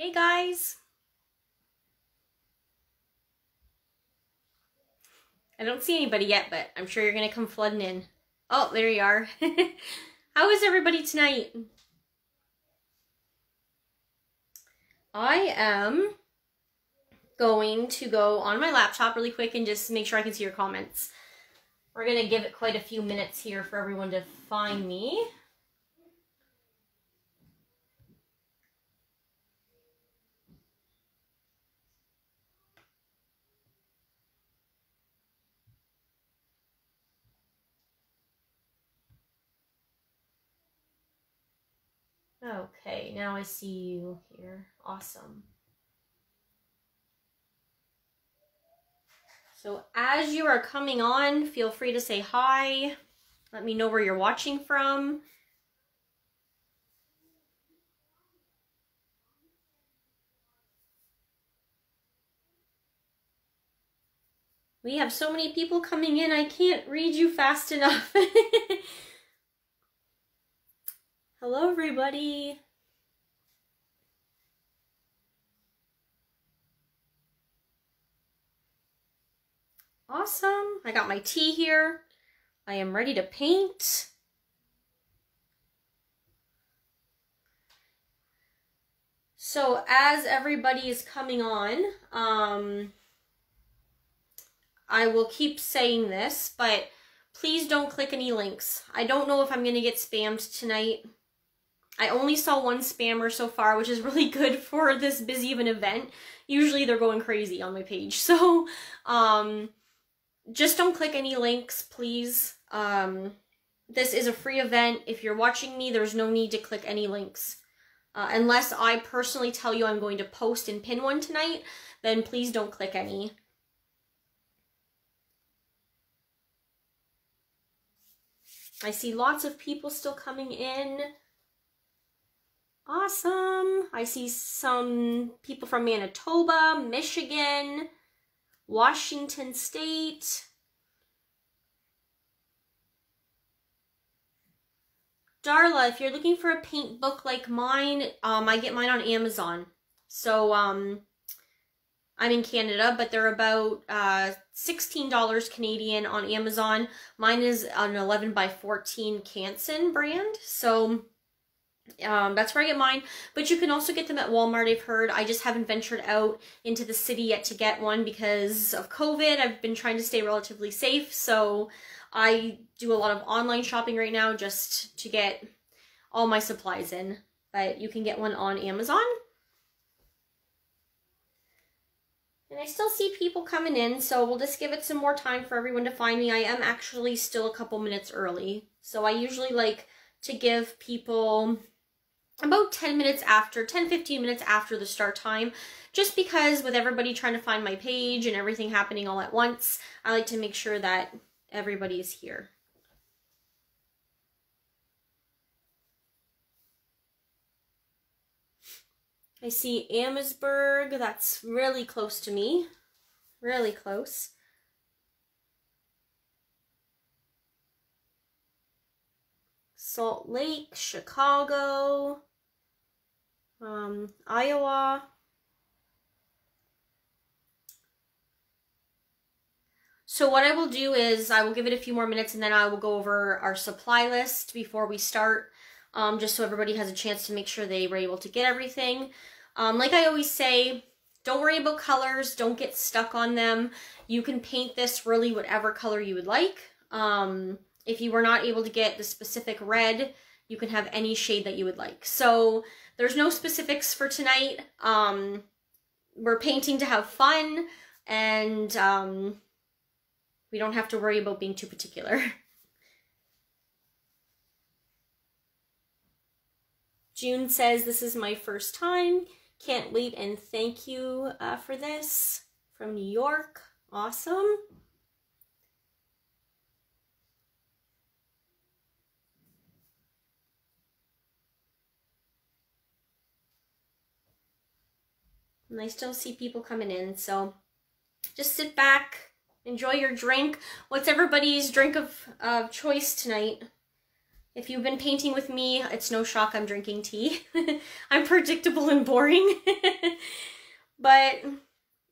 Hey guys. I don't see anybody yet, but I'm sure you're gonna come flooding in. Oh, there you are. How is everybody tonight? I am going to go on my laptop really quick and just make sure I can see your comments. We're to give it quite a few minutes here for everyone to find me. Okay, now I see you here. Awesome. So as you are coming on, feel free to say hi. Let me know where you're watching from. We have so many people coming in, I can't read you fast enough. Hello, everybody. Awesome. I got my tea here. I am ready to paint. So as everybody is coming on, um, I will keep saying this, but please don't click any links. I don't know if I'm going to get spammed tonight. I only saw one spammer so far, which is really good for this busy of an event. Usually they're going crazy on my page. So, um, just don't click any links, please. Um, this is a free event. If you're watching me, there's no need to click any links. Uh, unless I personally tell you I'm going to post and pin one tonight, then please don't click any. I see lots of people still coming in. Awesome. I see some people from Manitoba, Michigan, Washington State. Darla, if you're looking for a paint book like mine, um, I get mine on Amazon. So, um, I'm in Canada, but they're about uh, $16 Canadian on Amazon. Mine is an 11 by 14 Canson brand. So, um, that's where I get mine. But you can also get them at Walmart, I've heard. I just haven't ventured out into the city yet to get one because of COVID. I've been trying to stay relatively safe. So I do a lot of online shopping right now just to get all my supplies in. But you can get one on Amazon. And I still see people coming in, so we'll just give it some more time for everyone to find me. I am actually still a couple minutes early. So I usually like to give people about 10 minutes after, 10 15 minutes after the start time, just because with everybody trying to find my page and everything happening all at once, I like to make sure that everybody is here. I see Amherstburg, that's really close to me, really close. Salt Lake, Chicago, um, Iowa. So what I will do is I will give it a few more minutes and then I will go over our supply list before we start, um, just so everybody has a chance to make sure they were able to get everything. Um, like I always say, don't worry about colors, don't get stuck on them. You can paint this really whatever color you would like. Um, if you were not able to get the specific red, you can have any shade that you would like. So there's no specifics for tonight. Um, we're painting to have fun and um, we don't have to worry about being too particular. June says, this is my first time. Can't wait and thank you uh, for this. From New York. Awesome. And I still see people coming in, so just sit back, enjoy your drink. What's everybody's drink of, of choice tonight? If you've been painting with me, it's no shock I'm drinking tea. I'm predictable and boring. but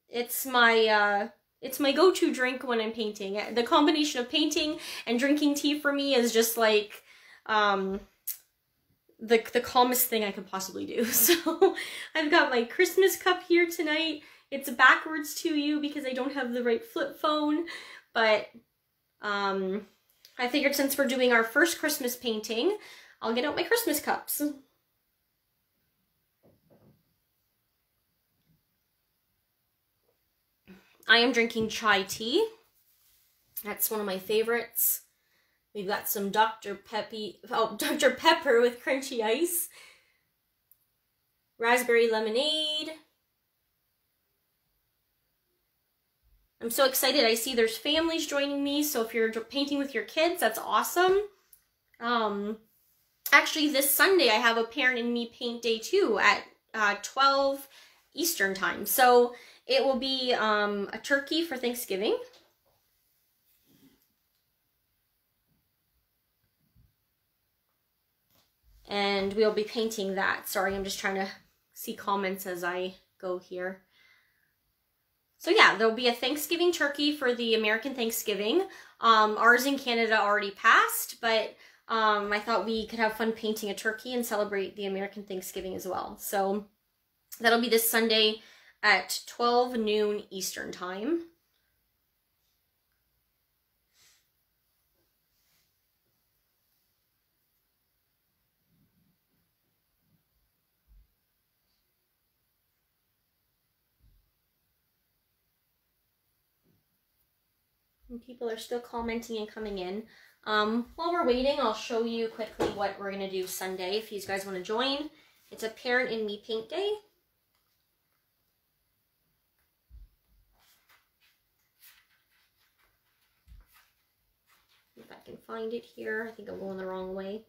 it's my uh it's my go-to drink when I'm painting. The combination of painting and drinking tea for me is just like um the the calmest thing I could possibly do. So I've got my Christmas cup here tonight. It's backwards to you because I don't have the right flip phone, but um I figured since we're doing our first Christmas painting, I'll get out my Christmas cups. I am drinking chai tea. That's one of my favorites. We've got some Dr. Peppy, oh, Dr. Pepper with crunchy ice. Raspberry lemonade. I'm so excited. I see there's families joining me. So if you're painting with your kids, that's awesome. Um, actually, this Sunday, I have a Parent and Me paint day too at uh, 12 Eastern time. So it will be um, a turkey for Thanksgiving. And we'll be painting that. Sorry, I'm just trying to see comments as I go here. So yeah, there'll be a Thanksgiving turkey for the American Thanksgiving. Um, ours in Canada already passed, but um, I thought we could have fun painting a turkey and celebrate the American Thanksgiving as well. So that'll be this Sunday, at 12 noon Eastern Time. People are still commenting and coming in. Um, while we're waiting, I'll show you quickly what we're going to do Sunday if you guys want to join. It's a Parent and Me Paint Day. If I can find it here. I think I'm going the wrong way.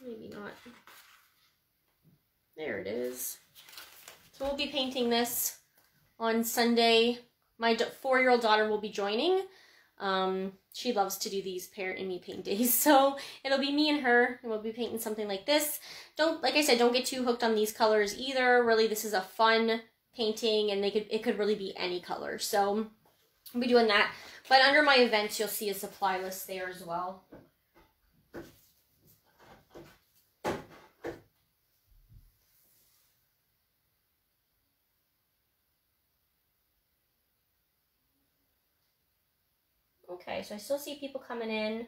Maybe not. There it is. So we'll be painting this on Sunday. My four-year-old daughter will be joining. Um, she loves to do these parent and me paint days. So it'll be me and her, and we'll be painting something like this. Don't, like I said, don't get too hooked on these colors either. Really, this is a fun painting, and they could it could really be any color. So I'll be doing that. But under my events, you'll see a supply list there as well. So I still see people coming in.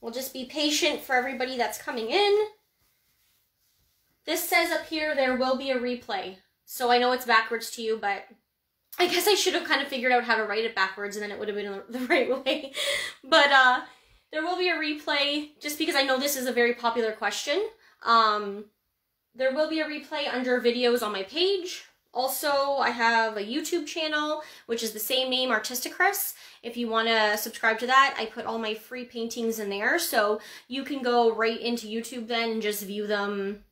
We'll just be patient for everybody that's coming in. This says up here there will be a replay. So I know it's backwards to you, but I guess I should have kind of figured out how to write it backwards and then it would have been the right way. but uh, there will be a replay just because I know this is a very popular question. Um, there will be a replay under videos on my page. Also, I have a YouTube channel, which is the same name, Artistic Chris. If you want to subscribe to that, I put all my free paintings in there. So you can go right into YouTube then and just view them.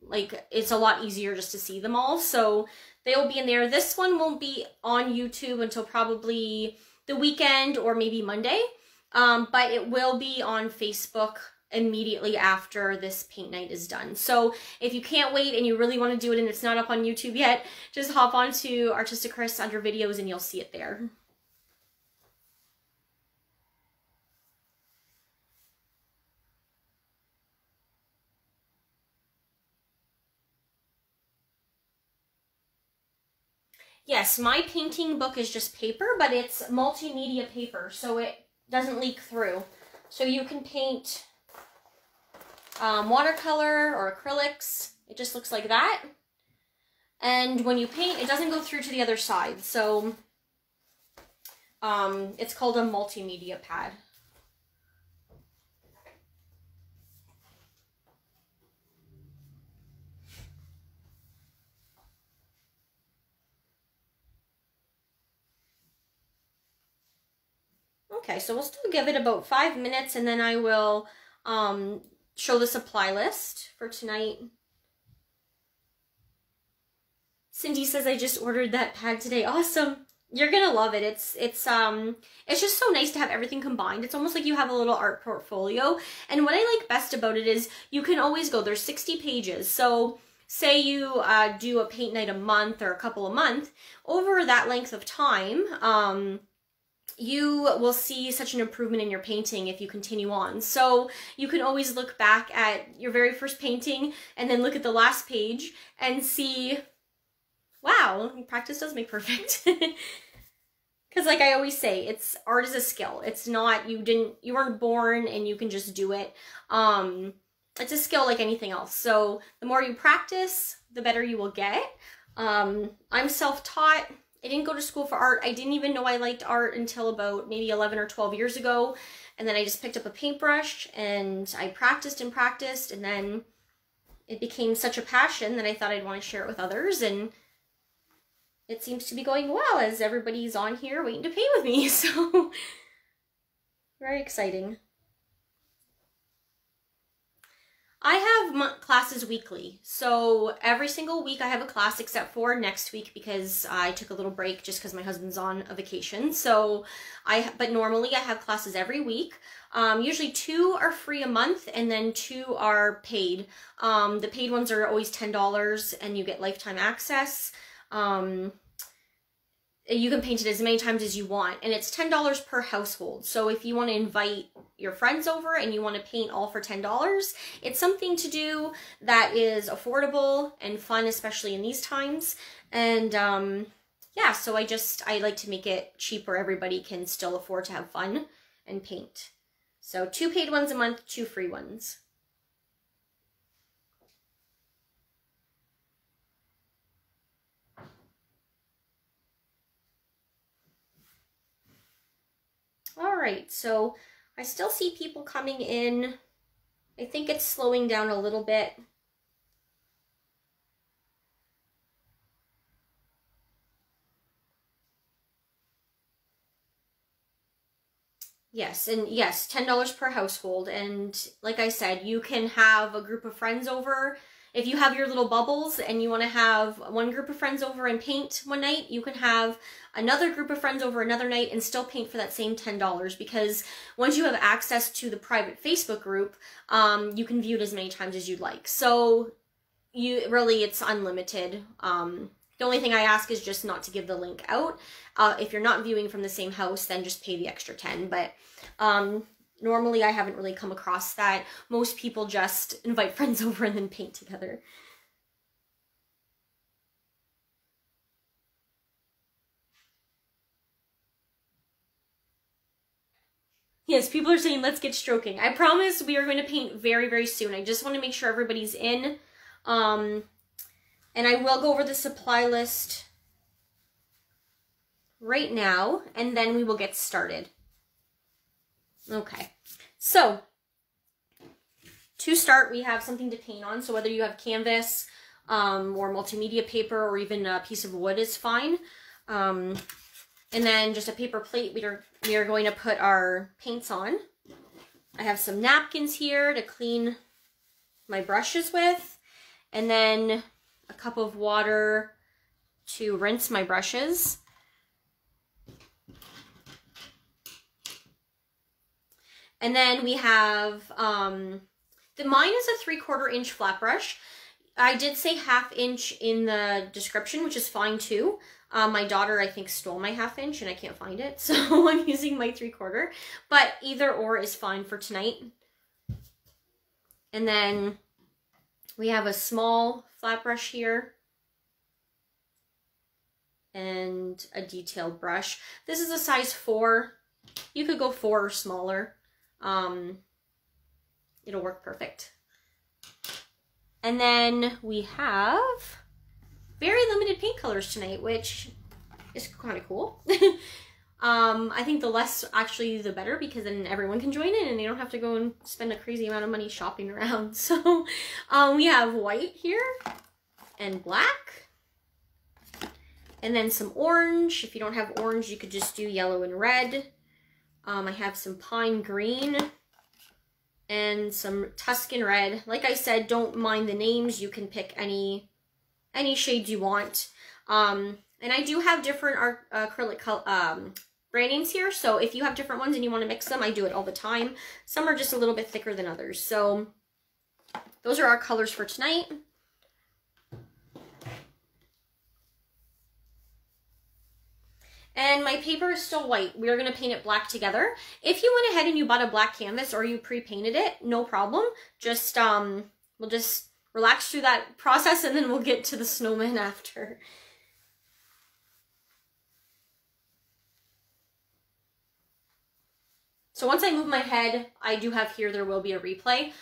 Like, it's a lot easier just to see them all. So they will be in there. This one won't be on YouTube until probably the weekend or maybe Monday. Um, but it will be on Facebook immediately after this paint night is done. So if you can't wait and you really want to do it and it's not up on YouTube yet, just hop on to Artistic Chris under videos and you'll see it there. Yes, my painting book is just paper, but it's multimedia paper, so it doesn't leak through. So you can paint um, watercolor or acrylics. It just looks like that. And when you paint, it doesn't go through to the other side. So um, it's called a multimedia pad. Okay, so we'll still give it about five minutes and then I will um, show the supply list for tonight. Cindy says I just ordered that pad today. Awesome. You're gonna love it. It's it's um it's just so nice to have everything combined. It's almost like you have a little art portfolio. And what I like best about it is you can always go. There's 60 pages. So say you uh, do a paint night a month or a couple a month, over that length of time, um, you will see such an improvement in your painting if you continue on. So you can always look back at your very first painting and then look at the last page and see, wow, practice does make perfect. Because like I always say, it's art is a skill. It's not, you didn't, you weren't born and you can just do it. Um, it's a skill like anything else. So the more you practice, the better you will get. Um, I'm self-taught. I didn't go to school for art. I didn't even know I liked art until about maybe 11 or 12 years ago. And then I just picked up a paintbrush and I practiced and practiced. And then it became such a passion that I thought I'd want to share it with others. And it seems to be going well as everybody's on here waiting to paint with me. So very exciting. I have classes weekly. So every single week I have a class except for next week because I took a little break just because my husband's on a vacation. So I, but normally I have classes every week. Um, usually two are free a month and then two are paid. Um, the paid ones are always $10 and you get lifetime access. Um, you can paint it as many times as you want and it's $10 per household. So if you want to invite your friends over and you want to paint all for $10 it's something to do that is affordable and fun especially in these times. And um, yeah so i just i like to make it cheap where everybody can still afford to have fun and paint. So two paid ones a month two free ones All right, so I still see people coming in. I think it's slowing down a little bit. Yes, and yes, $10 per household. And like I said, you can have a group of friends over if you have your little bubbles and you want to have one group of friends over and paint one night, you can have another group of friends over another night and still paint for that same $10 because once you have access to the private Facebook group, um, you can view it as many times as you'd like. So you really, it's unlimited. Um, the only thing I ask is just not to give the link out. Uh, if you're not viewing from the same house, then just pay the extra 10. But um, normally I haven't really come across that. Most people just invite friends over and then paint together. Yes, people are saying let's get stroking. I promise we are going to paint very, very soon. I just want to make sure everybody's in. Um, and I will go over the supply list right now, and then we will get started. Okay, so to start, we have something to paint on. So whether you have canvas um, or multimedia paper or even a piece of wood is fine. Um, and then just a paper plate we are, we are going to put our paints on. I have some napkins here to clean my brushes with. And then a cup of water to rinse my brushes. And then we have, um, the mine is a three quarter inch flat brush. I did say half inch in the description, which is fine too. Um, my daughter, I think, stole my half inch and I can't find it. So I'm using my three quarter, but either or is fine for tonight. And then we have a small flat brush here and a detailed brush. This is a size four. You could go four or smaller. Um, it'll work perfect. And then we have very limited paint colors tonight, which is kind of cool. um, I think the less actually the better because then everyone can join in and they don't have to go and spend a crazy amount of money shopping around. So um, we have white here and black. And then some orange. If you don't have orange, you could just do yellow and red. Um, I have some pine green and some Tuscan red. Like I said, don't mind the names. You can pick any any shades you want. Um, and I do have different acrylic color, um, brandings here. So if you have different ones and you want to mix them, I do it all the time. Some are just a little bit thicker than others. So those are our colors for tonight. And my paper is still white. We are going to paint it black together. If you went ahead and you bought a black canvas or you pre-painted it, no problem. Just, um, we'll just relax through that process and then we'll get to the snowman after. So once I move my head, I do have here, there will be a replay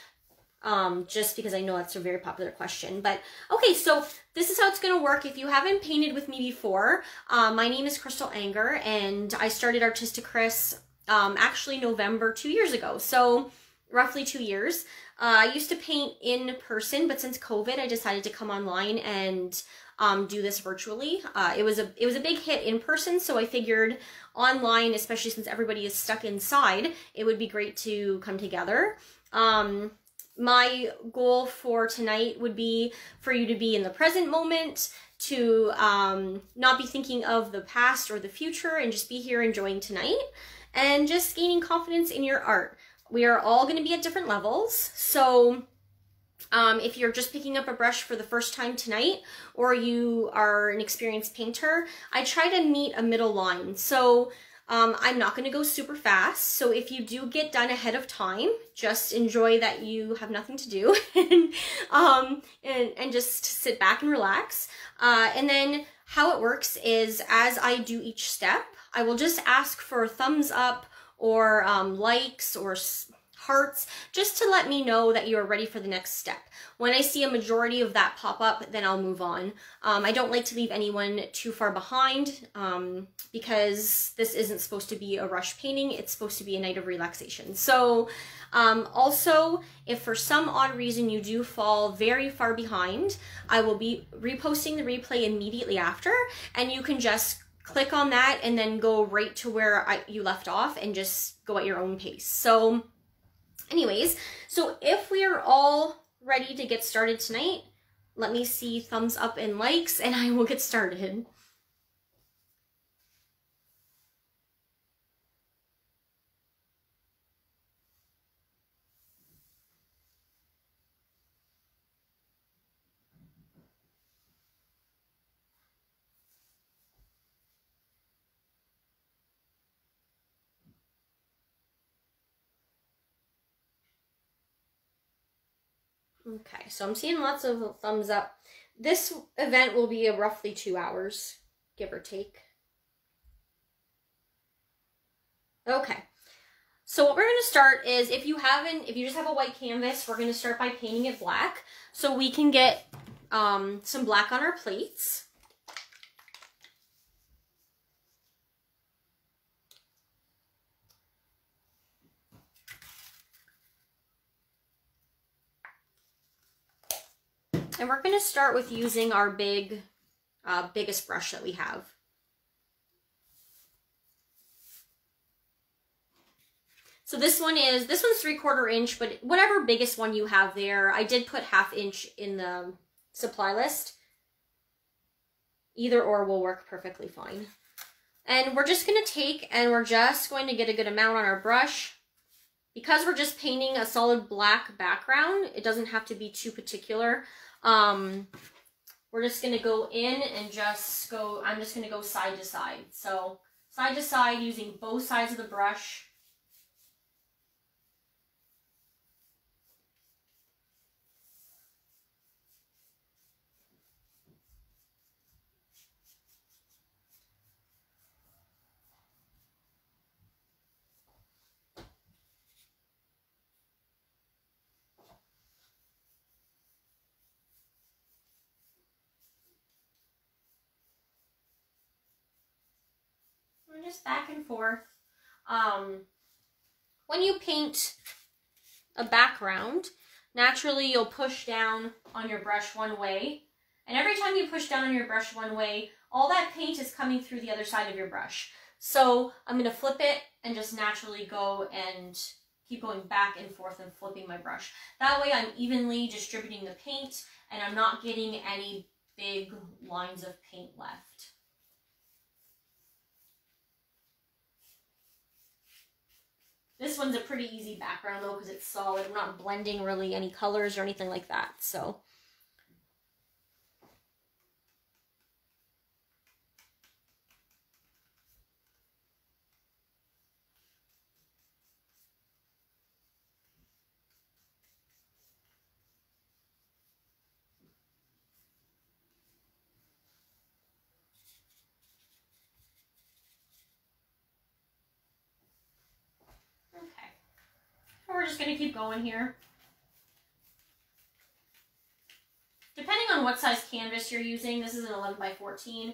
um, just because I know that's a very popular question. But okay, so this is how it's going to work. If you haven't painted with me before, uh, my name is Crystal Anger, and I started Artistic Chris um, actually November two years ago. So roughly two years. Uh, I used to paint in person, but since COVID, I decided to come online and um, do this virtually. Uh, it was a it was a big hit in person, so I figured online, especially since everybody is stuck inside, it would be great to come together. Um, my goal for tonight would be for you to be in the present moment, to um, not be thinking of the past or the future, and just be here enjoying tonight and just gaining confidence in your art. We are all going to be at different levels, so um, if you're just picking up a brush for the first time tonight, or you are an experienced painter, I try to meet a middle line. So um, I'm not going to go super fast, so if you do get done ahead of time, just enjoy that you have nothing to do and, um, and, and just sit back and relax. Uh, and then how it works is as I do each step, I will just ask for thumbs up or um, likes or hearts, just to let me know that you are ready for the next step. When I see a majority of that pop up, then I'll move on. Um, I don't like to leave anyone too far behind um, because this isn't supposed to be a rush painting. It's supposed to be a night of relaxation. So um, also, if for some odd reason you do fall very far behind, I will be reposting the replay immediately after and you can just click on that and then go right to where I, you left off and just go at your own pace. So Anyways, so if we are all ready to get started tonight, let me see thumbs up and likes and I will get started. Okay, so I'm seeing lots of thumbs up. This event will be a roughly two hours, give or take. Okay, so what we're going to start is if you haven't, if you just have a white canvas, we're going to start by painting it black so we can get um, some black on our plates. And we're going to start with using our big, uh, biggest brush that we have. So this one is, this one's three quarter inch, but whatever biggest one you have there, I did put half inch in the supply list. Either or will work perfectly fine. And we're just going to take and we're just going to get a good amount on our brush. Because we're just painting a solid black background, it doesn't have to be too particular. Um, we're just going to go in and just go, I'm just going to go side to side. So side to side using both sides of the brush. Just back and forth. Um, when you paint a background, naturally you'll push down on your brush one way. And every time you push down on your brush one way, all that paint is coming through the other side of your brush. So I'm going to flip it and just naturally go and keep going back and forth and flipping my brush. That way I'm evenly distributing the paint and I'm not getting any big lines of paint left. This one's a pretty easy background though because it's solid. I'm not blending really any colors or anything like that. So we're just going to keep going here. Depending on what size canvas you're using, this is an 11 by 14.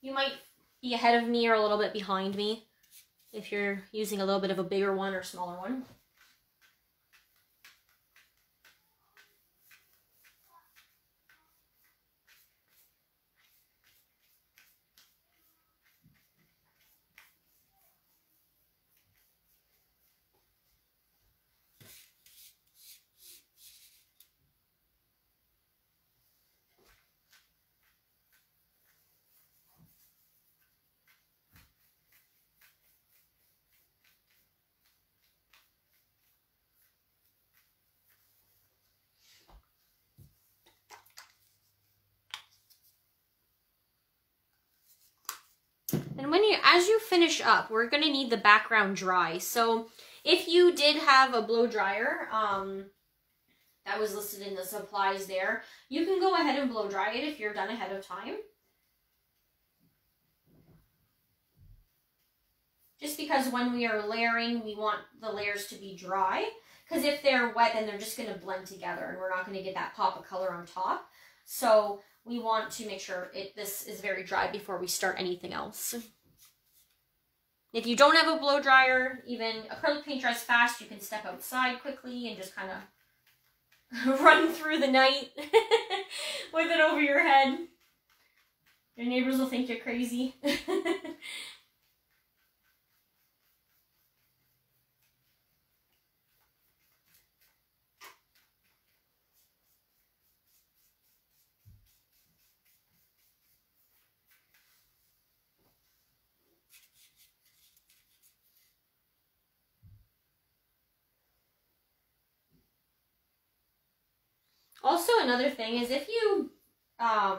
You might be ahead of me or a little bit behind me if you're using a little bit of a bigger one or smaller one. And when you, as you finish up, we're gonna need the background dry. So if you did have a blow dryer, um, that was listed in the supplies there, you can go ahead and blow dry it if you're done ahead of time. Just because when we are layering, we want the layers to be dry. Because if they're wet, then they're just going to blend together and we're not going to get that pop of color on top. So we want to make sure it this is very dry before we start anything else. If you don't have a blow dryer, even acrylic paint dries fast, you can step outside quickly and just kind of run through the night with it over your head. Your neighbors will think you're crazy. Also, another thing is if you um,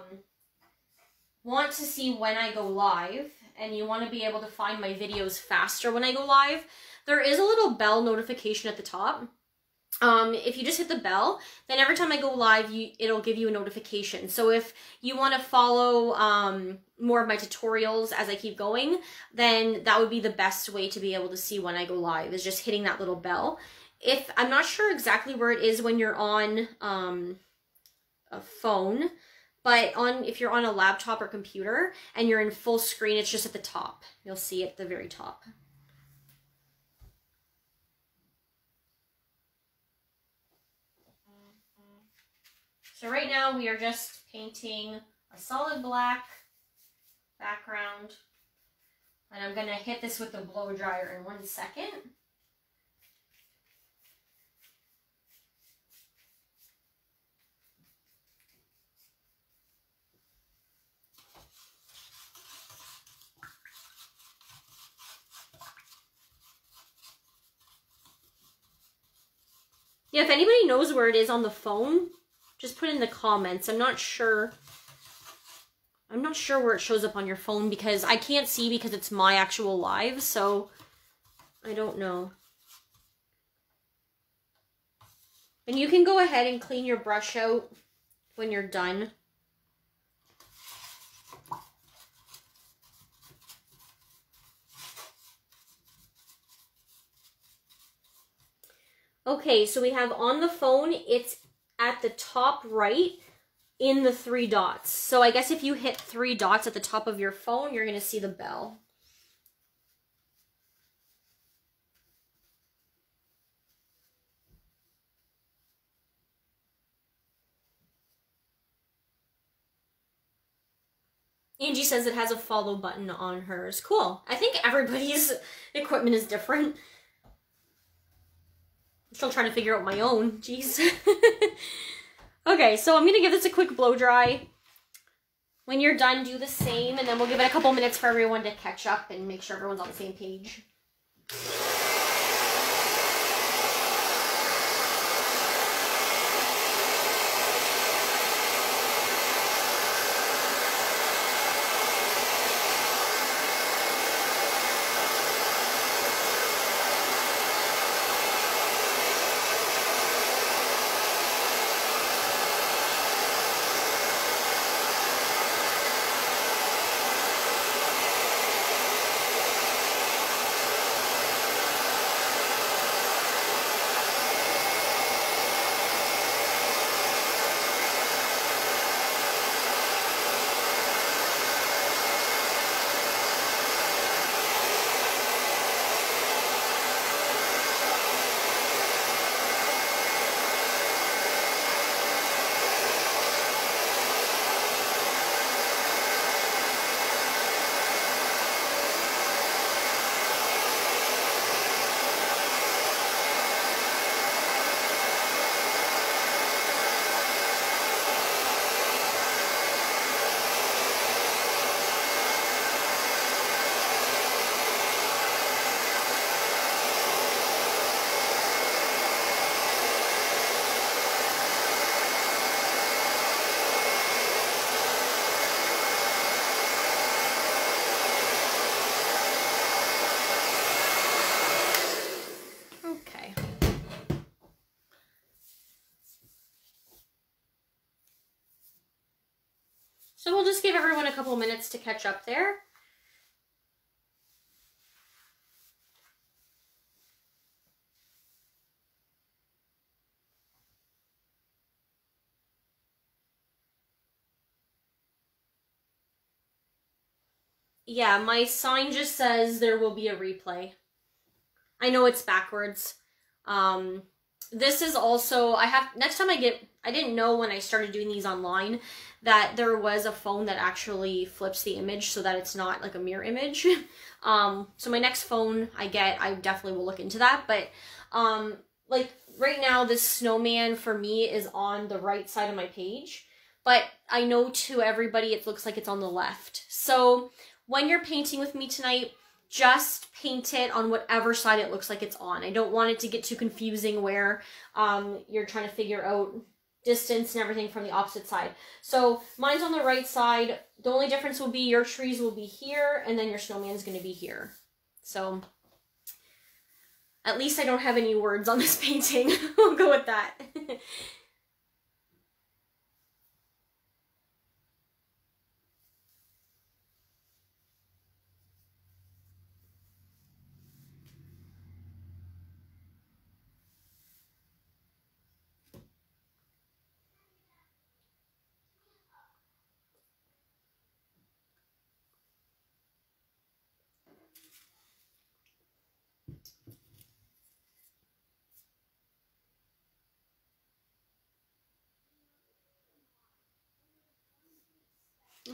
want to see when I go live and you want to be able to find my videos faster when I go live, there is a little bell notification at the top. Um, if you just hit the bell, then every time I go live, you, it'll give you a notification. So if you want to follow um, more of my tutorials as I keep going, then that would be the best way to be able to see when I go live is just hitting that little bell if I'm not sure exactly where it is when you're on um, a phone, but on if you're on a laptop or computer and you're in full screen, it's just at the top. You'll see it at the very top. So right now we are just painting a solid black background. And I'm going to hit this with the blow dryer in one second. Yeah, if anybody knows where it is on the phone, just put in the comments. I'm not sure. I'm not sure where it shows up on your phone because I can't see because it's my actual live, so I don't know. And you can go ahead and clean your brush out when you're done. Okay, so we have on the phone, it's at the top right in the three dots. So I guess if you hit three dots at the top of your phone, you're going to see the bell. Angie says it has a follow button on hers. Cool. I think everybody's equipment is different. Still trying to figure out my own. Jeez. okay, so I'm to give this a quick blow dry. When you're done, do the same, and then we'll give it a couple minutes for everyone to catch up and make sure everyone's on the same page. Okay. So we'll just give everyone a couple minutes to catch up there. Yeah, my sign just says there will be a replay. I know it's backwards. Um, this is also, I have, next time I get, I didn't know when I started doing these online that there was a phone that actually flips the image so that it's not like a mirror image. um, so my next phone I get, I definitely will look into that. But, um, like right now, this snowman for me is on the right side of my page. But I know to everybody it looks like it's on the left. So when you're painting with me tonight, just paint it on whatever side it looks like it's on. I don't want it to get too confusing where um, you're trying to figure out distance and everything from the opposite side. So mine's on the right side. The only difference will be your trees will be here and then your snowman's going to be here. So at least I don't have any words on this painting. we'll go with that.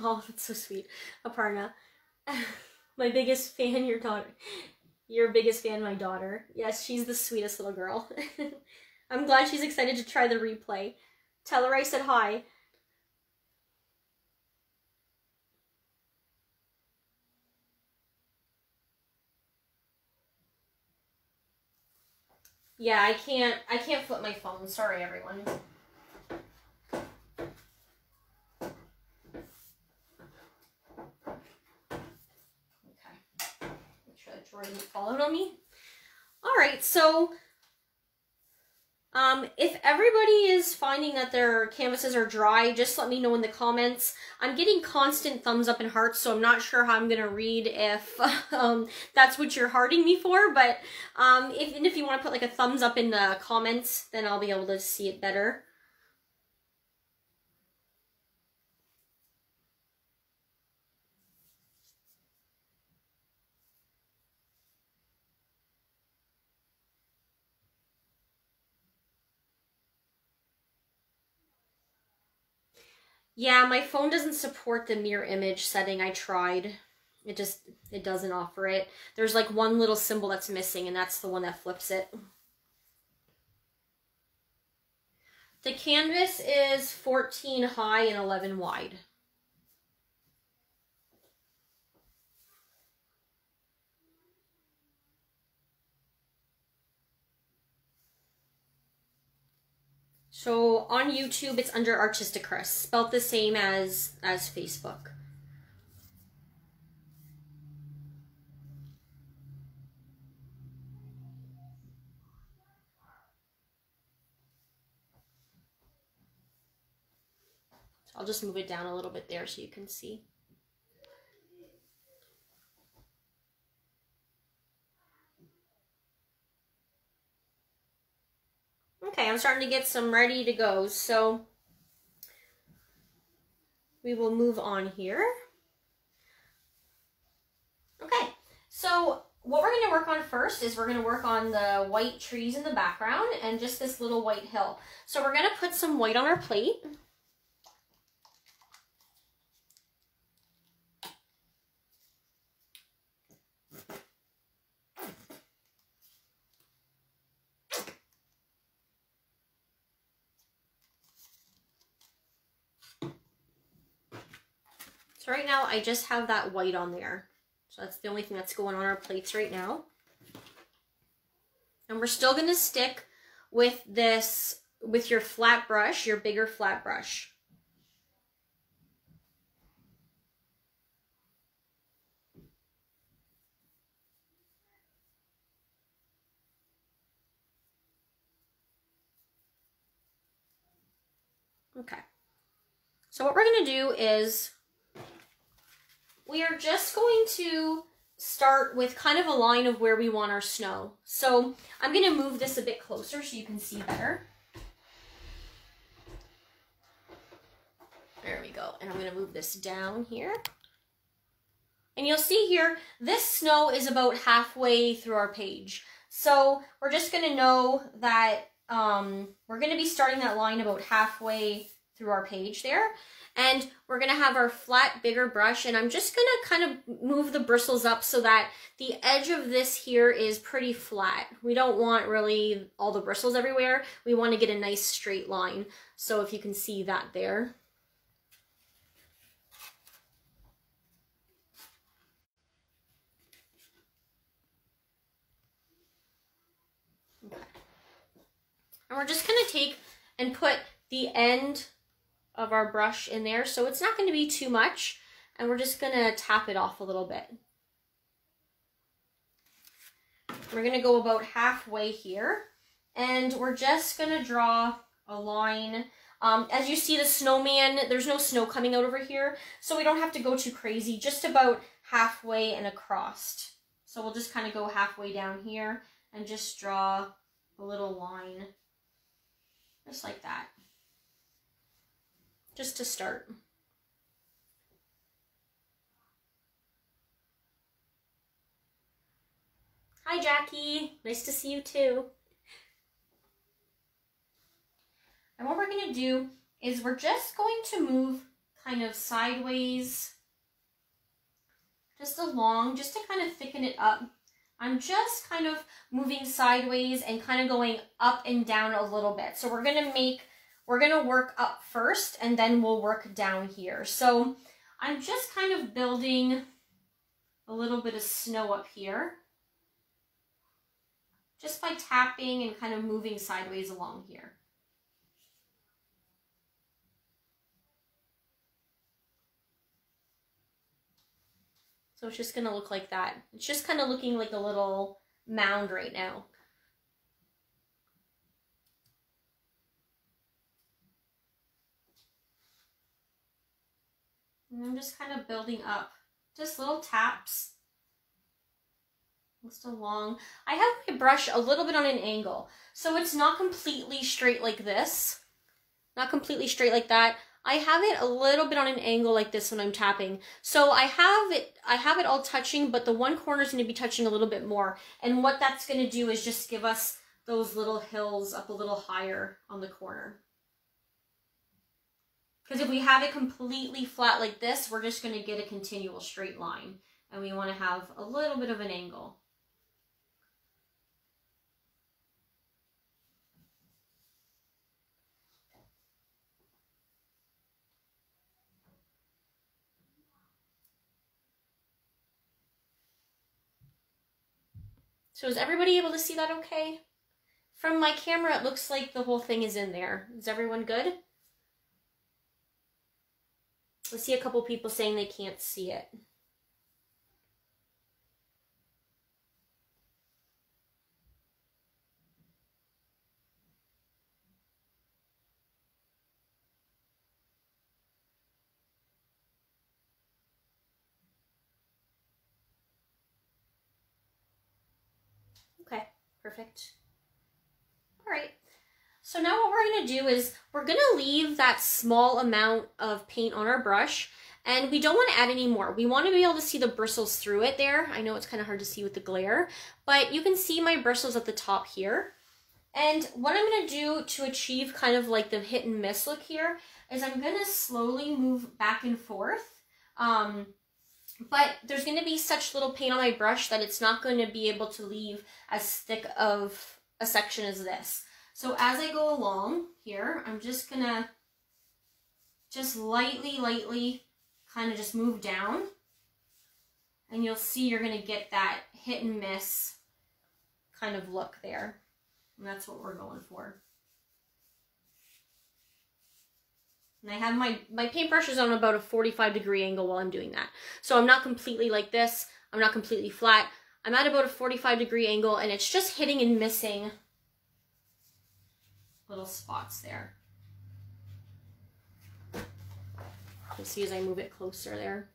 Oh, that's so sweet. Aparna. my biggest fan, your daughter. Your biggest fan, my daughter. Yes, she's the sweetest little girl. I'm glad she's excited to try the replay. Tell her I said hi. Yeah, I can't I can't flip my phone. Sorry everyone. Followed on me. All right, so um, if everybody is finding that their canvases are dry, just let me know in the comments. I'm getting constant thumbs up and hearts, so I'm not sure how I'm going to read if um, that's what you're hearting me for. But um, if, if you want to put like a thumbs up in the comments, then I'll be able to see it better. Yeah, my phone doesn't support the mirror image setting. I tried. It just, it doesn't offer it. There's like one little symbol that's missing and that's the one that flips it. The canvas is 14 high and 11 wide. So on YouTube, it's under Artistic Chris, spelled the same as as Facebook. I'll just move it down a little bit there so you can see. Okay, I'm starting to get some ready to go. So we will move on here. Okay, so what we're going to work on first is we're going to work on the white trees in the background and just this little white hill. So we're going to put some white on our plate. Right now I just have that white on there. So that's the only thing that's going on our plates right now. And we're still going to stick with this, with your flat brush, your bigger flat brush. Okay. So what we're going to do is we are just going to start with kind of a line of where we want our snow. So I'm going to move this a bit closer so you can see better. There we go. And I'm going to move this down here. And you'll see here, this snow is about halfway through our page. So we're just going to know that um, we're going to be starting that line about halfway through our page there. And we're going to have our flat, bigger brush. And I'm just going to kind of move the bristles up so that the edge of this here is pretty flat. We don't want really all the bristles everywhere. We want to get a nice straight line. So if you can see that there. And we're just going to take and put the end of our brush in there. So it's not going to be too much. And we're just going to tap it off a little bit. We're going to go about halfway here. And we're just going to draw a line. Um, as you see the snowman, there's no snow coming out over here. So we don't have to go too crazy. Just about halfway and across. So we'll just kind of go halfway down here and just draw a little line. Just like that just to start. Hi, Jackie. Nice to see you too. And what we're going to do is we're just going to move kind of sideways, just along, just to kind of thicken it up. I'm just kind of moving sideways and kind of going up and down a little bit. So we're going to make we're going to work up first and then we'll work down here. So I'm just kind of building a little bit of snow up here just by tapping and kind of moving sideways along here. So it's just going to look like that. It's just kind of looking like a little mound right now. And I'm just kind of building up, just little taps. Just along. I have my brush a little bit on an angle, so it's not completely straight like this. Not completely straight like that. I have it a little bit on an angle like this when I'm tapping. So I have it I have it all touching, but the one corner is going to be touching a little bit more. And what that's going to do is just give us those little hills up a little higher on the corner. Because if we have it completely flat like this, we're just going to get a continual straight line. And we want to have a little bit of an angle. So is everybody able to see that okay? from my camera, it looks like the whole thing is in there. Is everyone good? I see a couple people saying they can't see it. Okay, perfect. All right. So now what we're going to do is we're going to leave that small amount of paint on our brush and we don't want to add any more. We want to be able to see the bristles through it there. I know it's kind of hard to see with the glare, but you can see my bristles at the top here. And what I'm going to do to achieve kind of like the hit and miss look here is I'm going to slowly move back and forth. Um, but there's going to be such little paint on my brush that it's not going to be able to leave as thick of a section as this. So as I go along here, I'm just going to just lightly, lightly kind of just move down. And you'll see you're going to get that hit and miss kind of look there. And that's what we're going for. And I have my, my paintbrush is on about a 45 degree angle while I'm doing that. So I'm not completely like this. I'm not completely flat. I'm at about a 45 degree angle and it's just hitting and missing little spots there. You'll see as I move it closer there.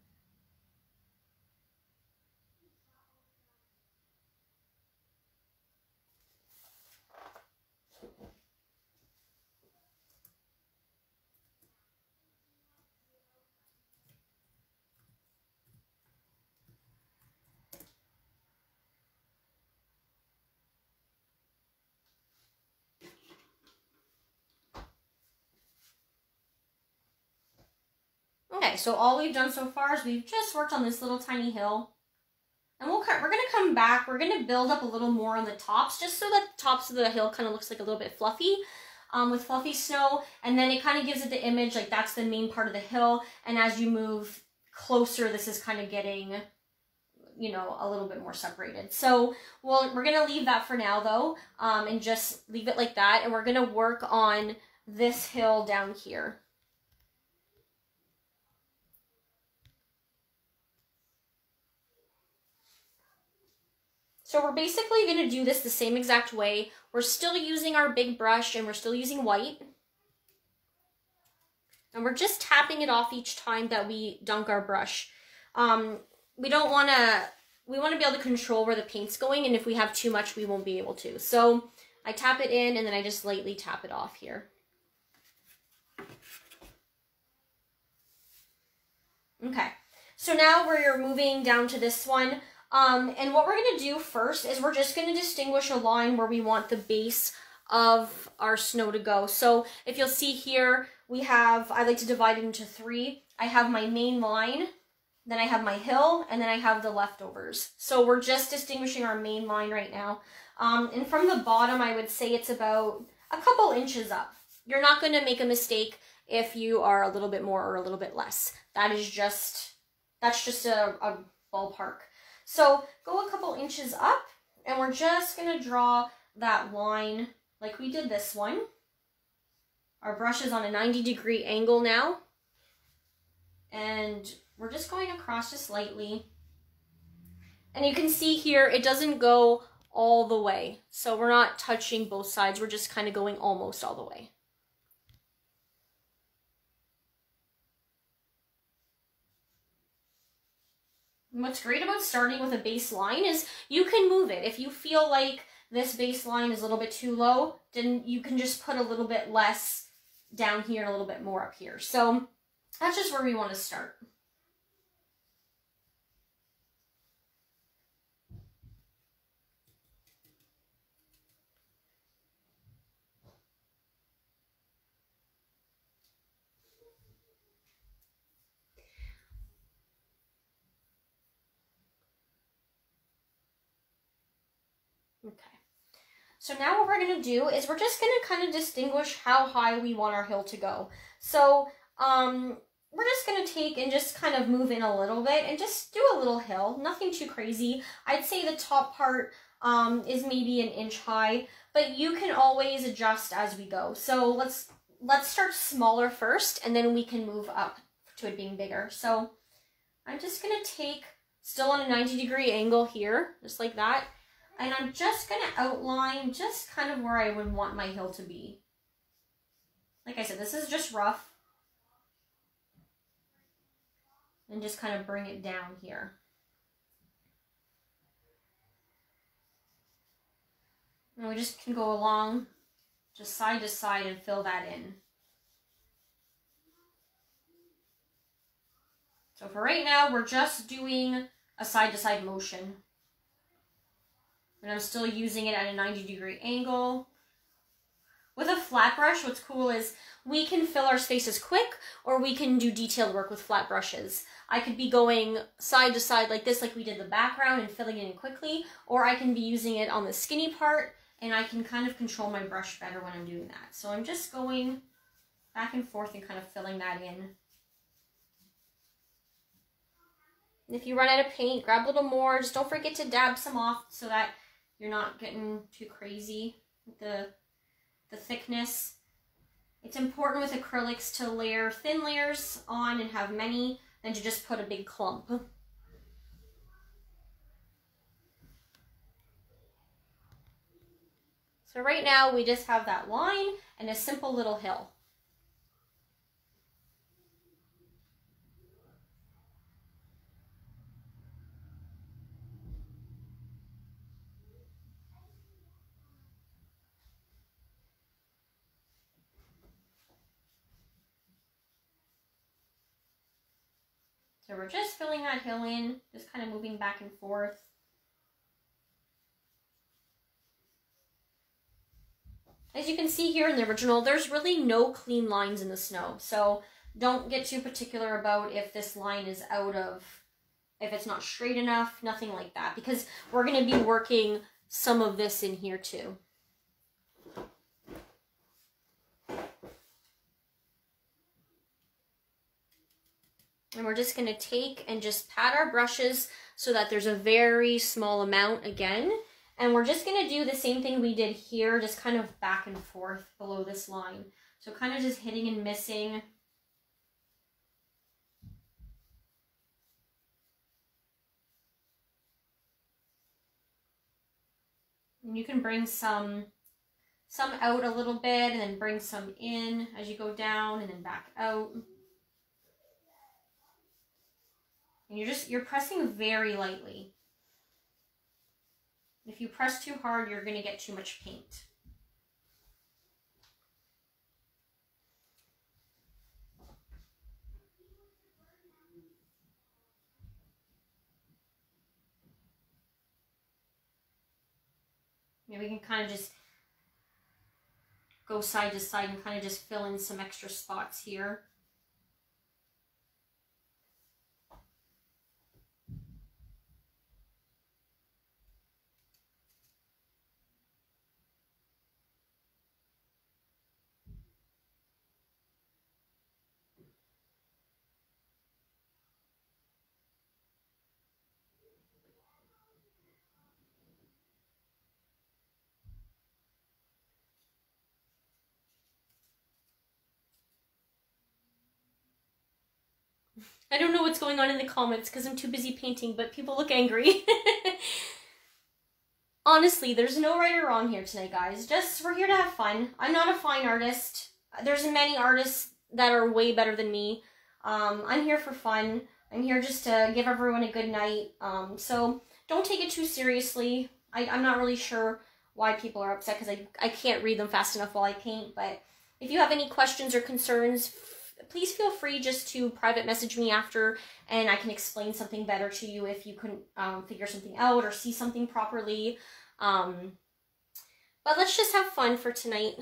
So all we've done so far is we've just worked on this little tiny hill. And we'll we're going to come back. We're going to build up a little more on the tops just so that the tops of the hill kind of looks like a little bit fluffy um, with fluffy snow. And then it kind of gives it the image like that's the main part of the hill. And as you move closer, this is kind of getting, you know, a little bit more separated. So well, we're going to leave that for now though um, and just leave it like that. And we're going to work on this hill down here. So we're basically going to do this the same exact way. We're still using our big brush and we're still using white. And we're just tapping it off each time that we dunk our brush. Um, we don't want to, we want to be able to control where the paint's going and if we have too much, we won't be able to. So I tap it in and then I just lightly tap it off here. Okay, so now we're moving down to this one. Um, and what we're going to do first is we're just going to distinguish a line where we want the base of our snow to go. So if you'll see here, we have, I like to divide it into three. I have my main line, then I have my hill, and then I have the leftovers. So we're just distinguishing our main line right now. Um, and from the bottom, I would say it's about a couple inches up. You're not going to make a mistake if you are a little bit more or a little bit less. That is just, that's just a, a ballpark. So go a couple inches up and we're just going to draw that line like we did this one. Our brush is on a 90 degree angle now. And we're just going across just lightly. And you can see here, it doesn't go all the way. So we're not touching both sides. We're just kind of going almost all the way. What's great about starting with a baseline is you can move it. If you feel like this baseline is a little bit too low, then you can just put a little bit less down here and a little bit more up here. So that's just where we want to start. Okay. So now what we're going to do is we're just going to kind of distinguish how high we want our hill to go. So um, we're just going to take and just kind of move in a little bit and just do a little hill, nothing too crazy. I'd say the top part um, is maybe an inch high, but you can always adjust as we go. So let's let's start smaller first, and then we can move up to it being bigger. So I'm just gonna take, still on a 90 degree angle here, just like that, and I'm just gonna outline just kind of where I would want my hill to be. Like I said, this is just rough. And just kind of bring it down here. And we just can go along just side to side and fill that in. So for right now, we're just doing a side to side motion. And I'm still using it at a 90 degree angle. With a flat brush, what's cool is we can fill our spaces quick or we can do detailed work with flat brushes. I could be going side to side like this, like we did the background and filling it in quickly, or I can be using it on the skinny part and I can kind of control my brush better when I'm doing that. So I'm just going back and forth and kind of filling that in. And if you run out of paint, grab a little more. Just don't forget to dab some off so that you're not getting too crazy with the, the thickness. It's important with acrylics to layer thin layers on and have many than to just put a big clump. So right now we just have that line and a simple little hill. We're just filling that hill in, just kind of moving back and forth. As you can see here in the original, there's really no clean lines in the snow. So don't get too particular about if this line is out of, if it's not straight enough, nothing like that. Because we're going to be working some of this in here too. And we're just going to take and just pat our brushes so that there's a very small amount again. And we're just going to do the same thing we did here, just kind of back and forth below this line. So kind of just hitting and missing. And you can bring some some out a little bit and then bring some in as you go down and then back out. And you're just, you're pressing very lightly. If you press too hard, you're going to get too much paint. Yeah, we can kind of just go side to side and kind of just fill in some extra spots here. I don't know what's going on in the comments because I'm too busy painting, but people look angry. Honestly, there's no right or wrong here tonight, guys. Just, we're here to have fun. I'm not a fine artist. There's many artists that are way better than me. Um, I'm here for fun. I'm here just to give everyone a good night. Um, so don't take it too seriously. I, I'm not really sure why people are upset because I, I can't read them fast enough while I paint. But if you have any questions or concerns, please feel free just to private message me after and I can explain something better to you if you couldn't um, figure something out or see something properly. Um, but let's just have fun for tonight.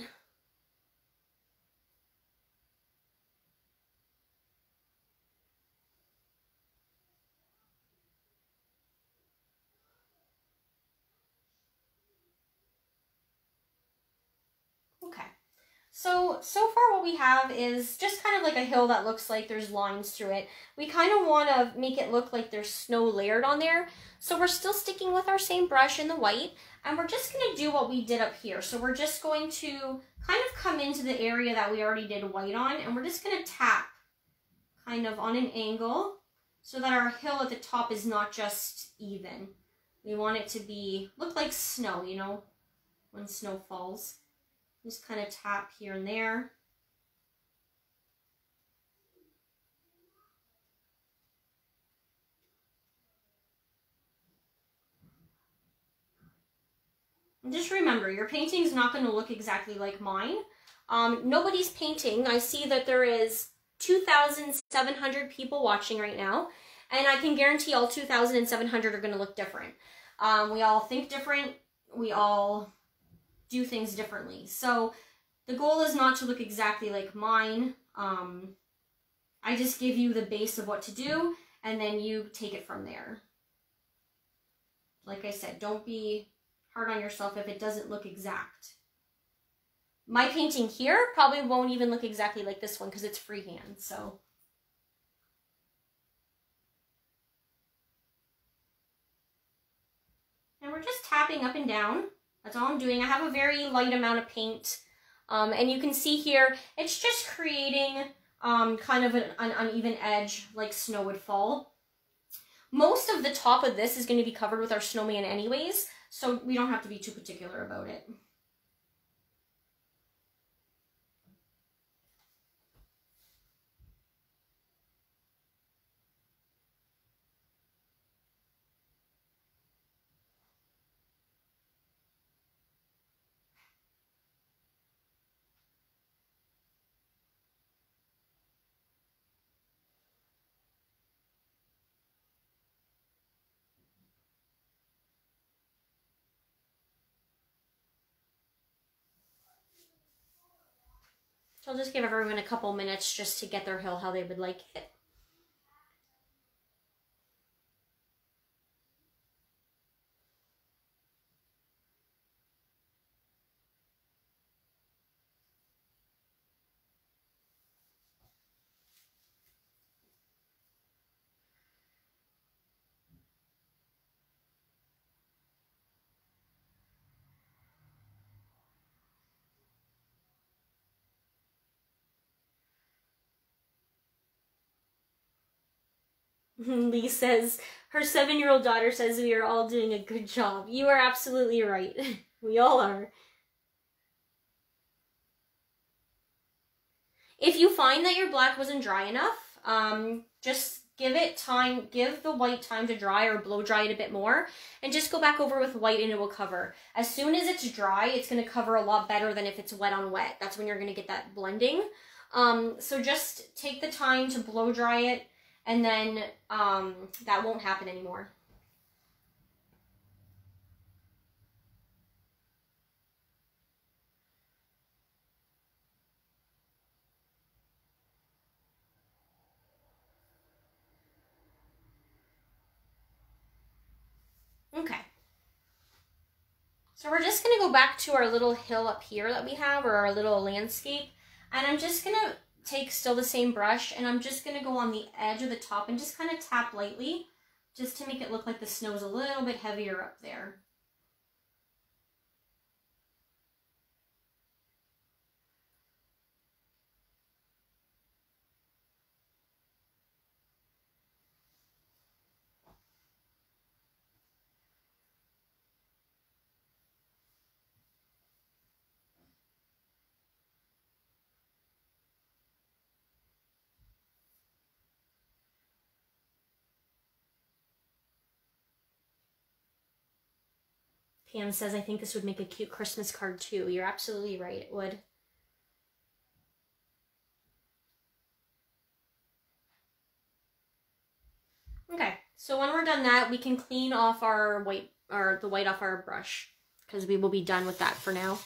So, so far what we have is just kind of like a hill that looks like there's lines through it. We kind of want to make it look like there's snow layered on there. So we're still sticking with our same brush in the white and we're just going to do what we did up here. So we're just going to kind of come into the area that we already did white on and we're just going to tap kind of on an angle so that our hill at the top is not just even. We want it to be, look like snow, you know, when snow falls. Just kind of tap here and there. And just remember, your painting is not going to look exactly like mine. Um, nobody's painting. I see that there is 2,700 people watching right now, and I can guarantee all 2,700 are going to look different. Um, we all think different. We all do things differently. So the goal is not to look exactly like mine. Um, I just give you the base of what to do and then you take it from there. Like I said, don't be hard on yourself if it doesn't look exact. My painting here probably won't even look exactly like this one because it's freehand, so. And we're just tapping up and down. That's all I'm doing. I have a very light amount of paint. Um, and you can see here, it's just creating um, kind of an, an uneven edge like snow would fall. Most of the top of this is going to be covered with our snowman anyways, so we don't have to be too particular about it. So I'll just give everyone a couple minutes just to get their hill how they would like it. Lee says, her seven year old daughter says we are all doing a good job. You are absolutely right. we all are. If you find that your black wasn't dry enough, um, just give it time, give the white time to dry or blow dry it a bit more, and just go back over with white and it will cover. As soon as it's dry, it's going to cover a lot better than if it's wet on wet. That's when you're going to get that blending. Um, so just take the time to blow dry it and then um, that won't happen anymore. Okay. So we're just going to go back to our little hill up here that we have, or our little landscape. And I'm just going to take still the same brush and I'm just going to go on the edge of the top and just kind of tap lightly just to make it look like the snow is a little bit heavier up there. Pam says, I think this would make a cute Christmas card too. You're absolutely right, it would. Okay, so when we're done that, we can clean off our white, or the white off our brush, because we will be done with that for now.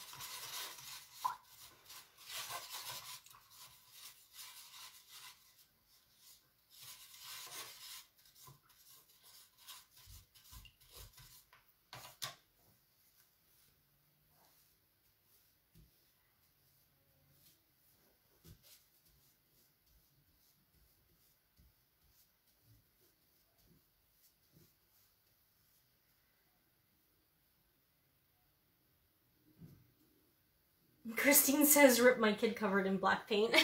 Christine says, rip my kid covered in black paint.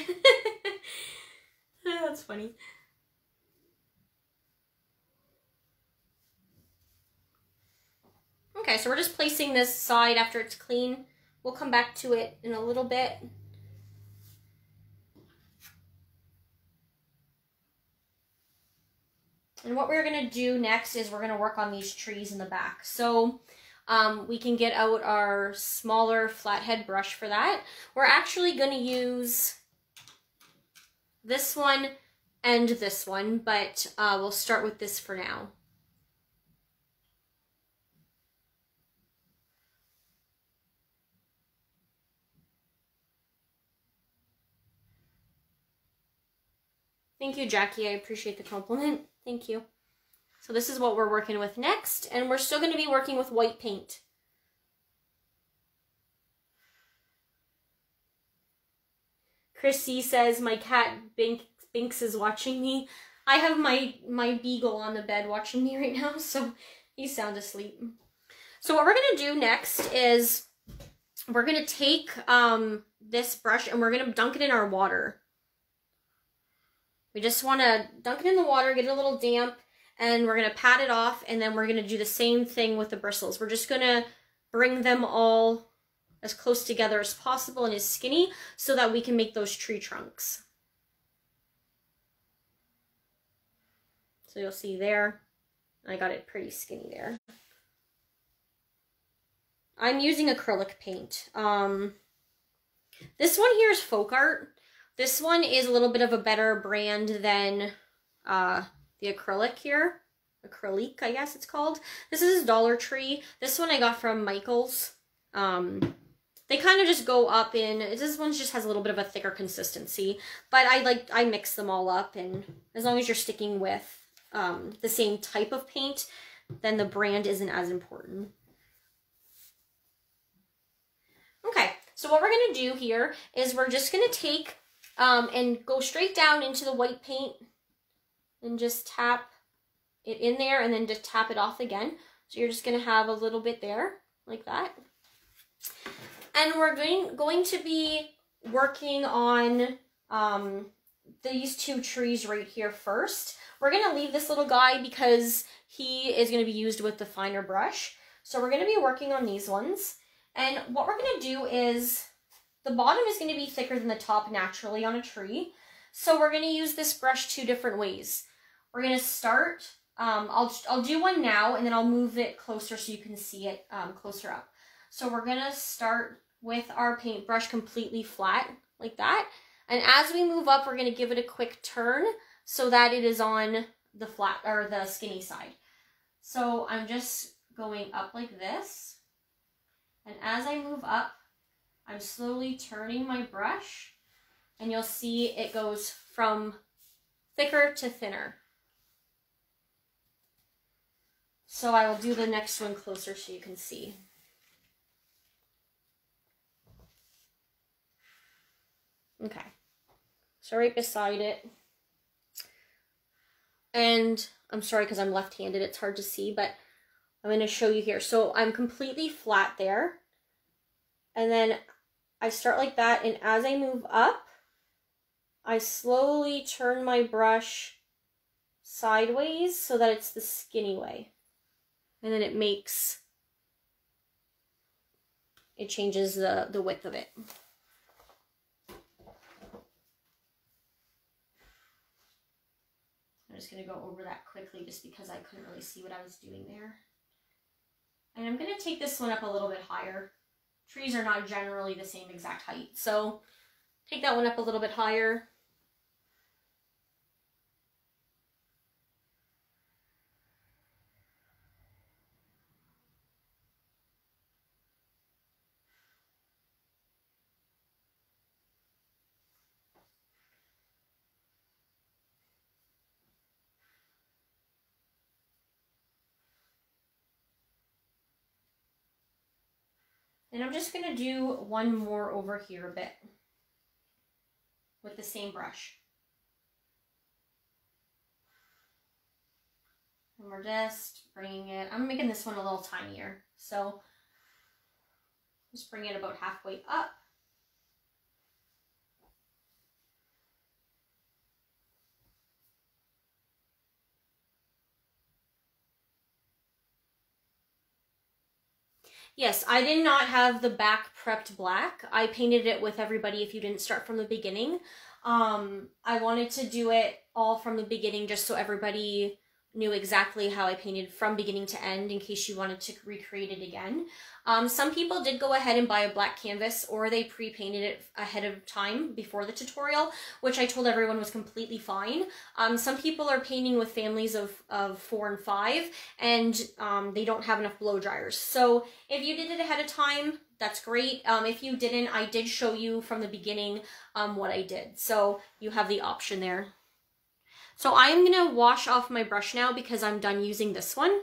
That's funny. Okay, so we're just placing this side after it's clean. We'll come back to it in a little bit. And what we're going to do next is we're going to work on these trees in the back. So um, we can get out our smaller flathead brush for that. We're actually going to use this one and this one, but uh, we'll start with this for now. Thank you, Jackie. I appreciate the compliment. Thank you. So this is what we're working with next, and we're still going to be working with white paint. Chrissy says, my cat Bink, Binks is watching me. I have my, my beagle on the bed watching me right now, so he's sound asleep. So what we're going to do next is we're going to take um, this brush and we're going to dunk it in our water. We just want to dunk it in the water, get it a little damp, and we're going to pat it off, and then we're going to do the same thing with the bristles. We're just going to bring them all as close together as possible and as skinny so that we can make those tree trunks. So you'll see there, I got it pretty skinny there. I'm using acrylic paint. Um, this one here is folk art. This one is a little bit of a better brand than uh, the acrylic here. Acrylic, I guess it's called. This is Dollar Tree. This one I got from Michael's. Um, they kind of just go up in, this one just has a little bit of a thicker consistency, but I like, I mix them all up and as long as you're sticking with um, the same type of paint, then the brand isn't as important. Okay, so what we're going to do here is we're just going to take um, and go straight down into the white paint and just tap it in there and then just tap it off again. So you're just going to have a little bit there like that. And we're going, going to be working on um, these two trees right here first. We're going to leave this little guy because he is going to be used with the finer brush. So we're going to be working on these ones. And what we're going to do is the bottom is going to be thicker than the top naturally on a tree. So we're going to use this brush two different ways. We're going to start, um, I'll, I'll do one now and then I'll move it closer so you can see it um, closer up. So we're going to start with our paintbrush completely flat like that. And as we move up, we're going to give it a quick turn so that it is on the flat or the skinny side. So I'm just going up like this. And as I move up, I'm slowly turning my brush and you'll see it goes from thicker to thinner. So I will do the next one closer so you can see. Okay. So right beside it. And I'm sorry because I'm left-handed, it's hard to see, but I'm going to show you here. So I'm completely flat there. And then I start like that, and as I move up, I slowly turn my brush sideways so that it's the skinny way. And then it makes, it changes the, the width of it. I'm just to go over that quickly just because I couldn't really see what I was doing there. And I'm to take this one up a little bit higher trees are not generally the same exact height. So take that one up a little bit higher. And I'm just going to do one more over here a bit with the same brush. And we're just bringing it, I'm making this one a little tinier. So just bring it about halfway up Yes, I did not have the back prepped black. I painted it with everybody if you didn't start from the beginning. Um, I wanted to do it all from the beginning just so everybody knew exactly how I painted from beginning to end in case you wanted to recreate it again. Um, some people did go ahead and buy a black canvas or they pre-painted it ahead of time before the tutorial, which I told everyone was completely fine. Um, some people are painting with families of, of four and five and um, they don't have enough blow dryers. So if you did it ahead of time, that's great. Um, if you didn't, I did show you from the beginning um, what I did. So you have the option there. So I'm going to wash off my brush now because I'm done using this one.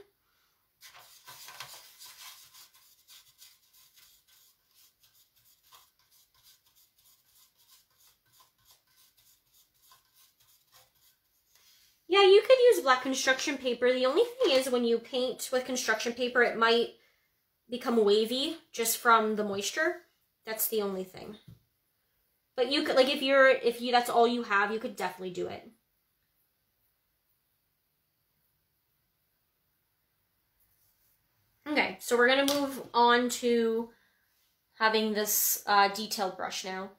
Yeah, you could use black construction paper. The only thing is when you paint with construction paper, it might become wavy just from the moisture. That's the only thing. But you could, like, if you're, if you, that's all you have, you could definitely do it. Okay, so we're going to move on to having this uh, detailed brush now.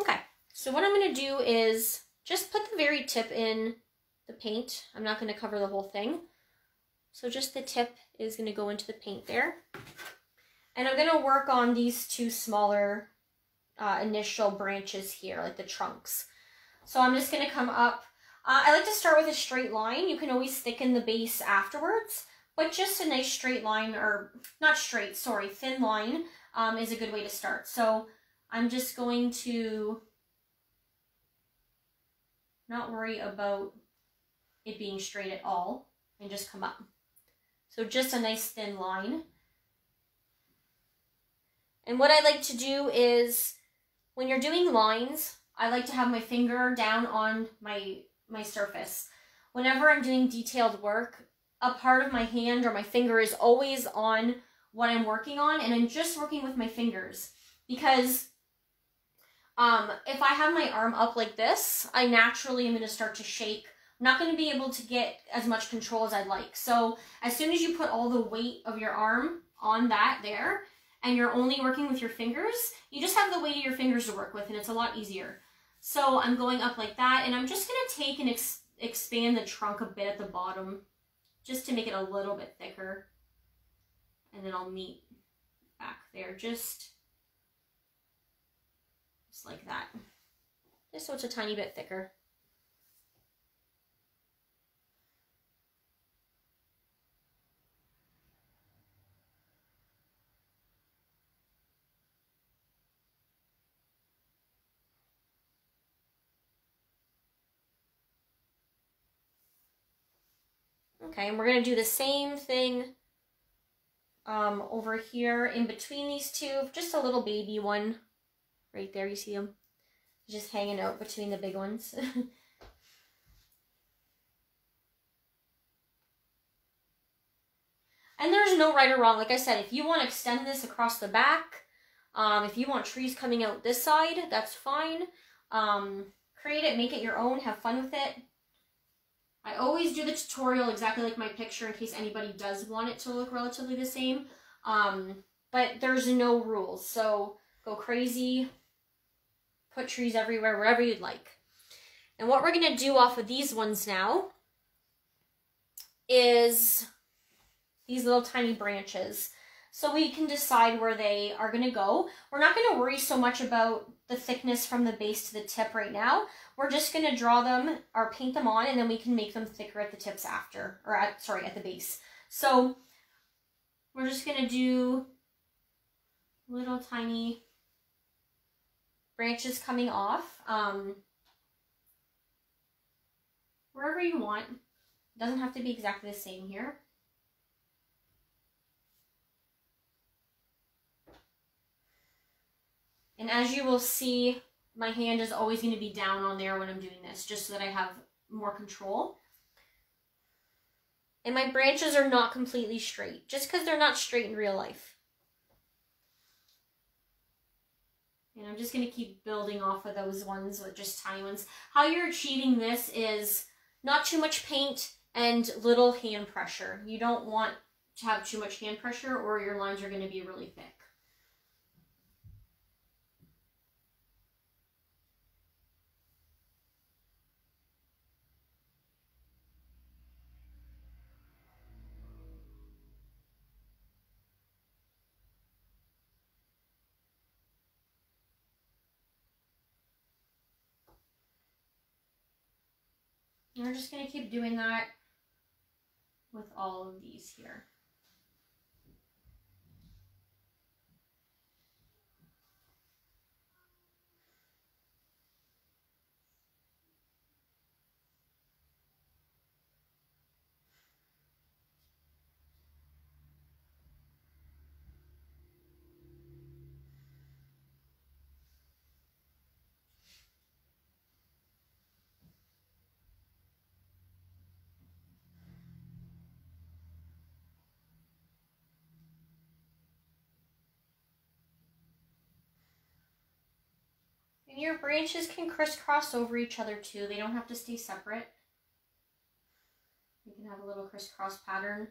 Okay, so what I'm going to do is just put the very tip in the paint. I'm not going to cover the whole thing. So just the tip is going to go into the paint there. And I'm going to work on these two smaller uh, initial branches here, like the trunks. So I'm just going to come up. Uh, I like to start with a straight line. You can always thicken the base afterwards, but just a nice straight line, or not straight, sorry, thin line um, is a good way to start. So I'm just going to not worry about it being straight at all and just come up. So just a nice thin line. And what I like to do is when you're doing lines, I like to have my finger down on my, my surface. Whenever I'm doing detailed work, a part of my hand or my finger is always on what I'm working on and I'm just working with my fingers because um, if I have my arm up like this, I naturally am going to start to shake. I'm not going to be able to get as much control as I'd like. So as soon as you put all the weight of your arm on that there, and you're only working with your fingers, you just have the weight of your fingers to work with and it's a lot easier. So I'm going up like that and I'm just going to take and ex expand the trunk a bit at the bottom just to make it a little bit thicker. And then I'll meet back there just, just like that. Just so it's a tiny bit thicker. Okay, and we're going to do the same thing um, over here in between these two. Just a little baby one right there. You see them? Just hanging out between the big ones. and there's no right or wrong. Like I said, if you want to extend this across the back, um, if you want trees coming out this side, that's fine. Um, create it, make it your own, have fun with it. I always do the tutorial exactly like my picture in case anybody does want it to look relatively the same. Um, but there's no rules, so go crazy, put trees everywhere, wherever you'd like. And what we're going to do off of these ones now is these little tiny branches. So we can decide where they are going to go. We're not going to worry so much about the thickness from the base to the tip right now. We're just going to draw them or paint them on and then we can make them thicker at the tips after, or at, sorry, at the base. So we're just going to do little tiny branches coming off. Um, wherever you want. It doesn't have to be exactly the same here. And as you will see, my hand is always going to be down on there when I'm doing this, just so that I have more control. And my branches are not completely straight, just because they're not straight in real life. And I'm just going to keep building off of those ones with just tiny ones. How you're achieving this is not too much paint and little hand pressure. You don't want to have too much hand pressure or your lines are going to be really thick. And we're just going to keep doing that with all of these here. And your branches can crisscross over each other too. They don't have to stay separate. You can have a little crisscross pattern.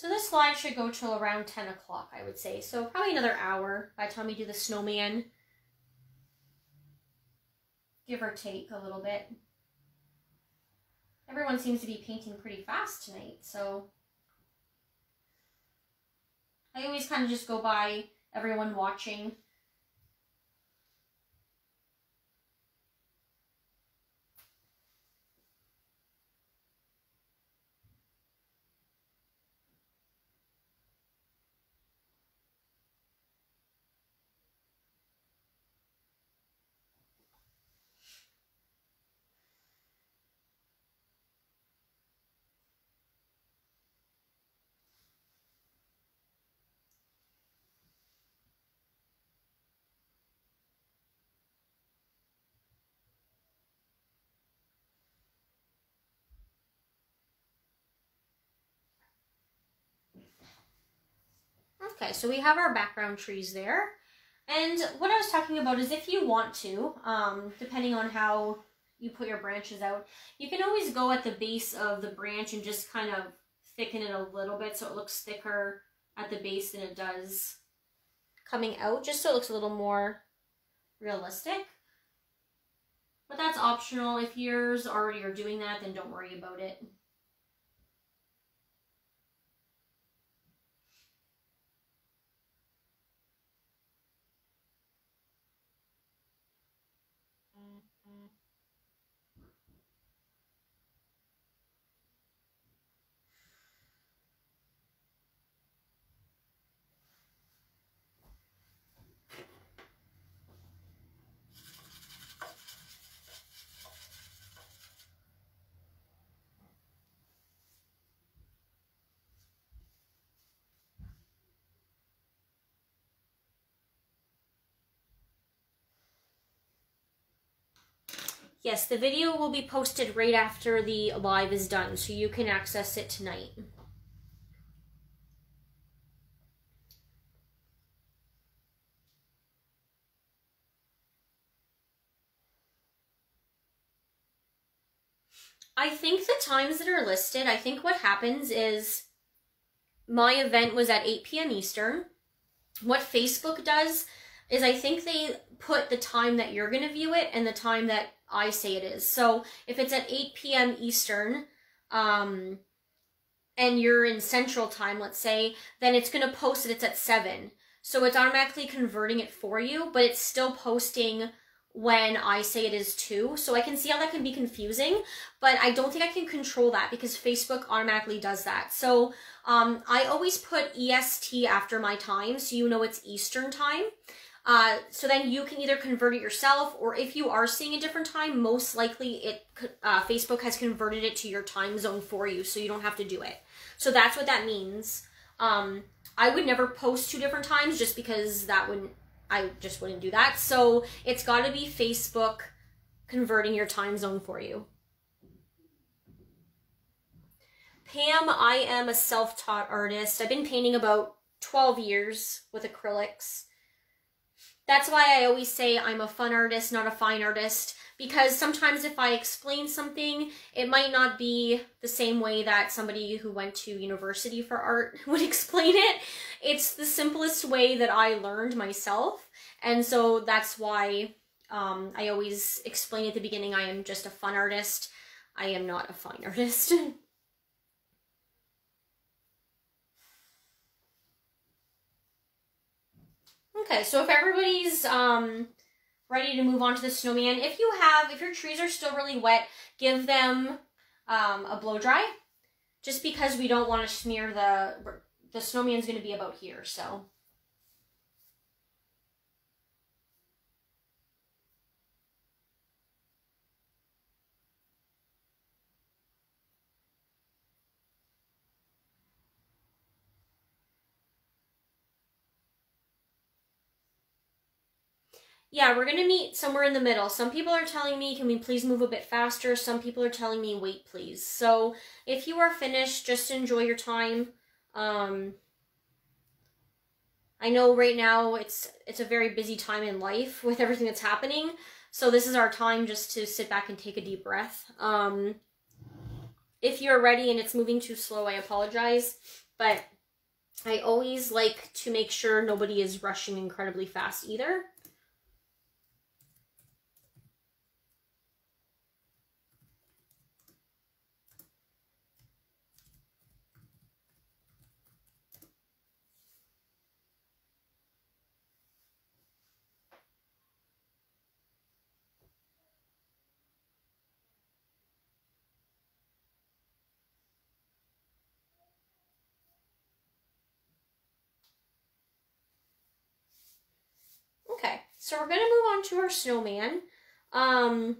So this slide should go till around 10 o'clock, I would say. So probably another hour by the time we do the snowman. Give or take a little bit. Everyone seems to be painting pretty fast tonight, so I always kind of just go by everyone watching Okay, so we have our background trees there. And what I was talking about is if you want to, um, depending on how you put your branches out, you can always go at the base of the branch and just kind of thicken it a little bit so it looks thicker at the base than it does coming out, just so it looks a little more realistic. But that's optional. If yours already are doing that, then don't worry about it. Yes, the video will be posted right after the live is done, so you can access it tonight. I think the times that are listed, I think what happens is my event was at 8 p.m. Eastern. What Facebook does is I think they put the time that you're going to view it and the time that I say it is. So if it's at 8 p.m. Eastern, um, and you're in Central Time, let's say, then it's going to post that it's at 7. So it's automatically converting it for you, but it's still posting when I say it is too. So I can see how that can be confusing, but I don't think I can control that because Facebook automatically does that. So um, I always put EST after my time so you know it's Eastern time. Uh, so then you can either convert it yourself or if you are seeing a different time, most likely it uh, Facebook has converted it to your time zone for you so you don't have to do it. So that's what that means. Um, I would never post two different times just because that wouldn't I just wouldn't do that. So it's got to be Facebook converting your time zone for you. Pam, I am a self-taught artist. I've been painting about 12 years with acrylics. That's why I always say I'm a fun artist, not a fine artist, because sometimes if I explain something, it might not be the same way that somebody who went to university for art would explain it. It's the simplest way that I learned myself, and so that's why um, I always explain at the beginning I am just a fun artist. I am not a fine artist. Okay, so if everybody's um, ready to move on to the snowman, if you have, if your trees are still really wet, give them um, a blow dry. Just because we don't want to smear the, the snowman's going to be about here, so. Yeah, we're gonna meet somewhere in the middle. Some people are telling me, can we please move a bit faster? Some people are telling me, wait, please. So if you are finished, just enjoy your time. Um, I know right now it's it's a very busy time in life with everything that's happening. So this is our time just to sit back and take a deep breath. Um, if you're ready and it's moving too slow, I apologize. But I always like to make sure nobody is rushing incredibly fast either. Okay, so we're going to move on to our snowman. Um,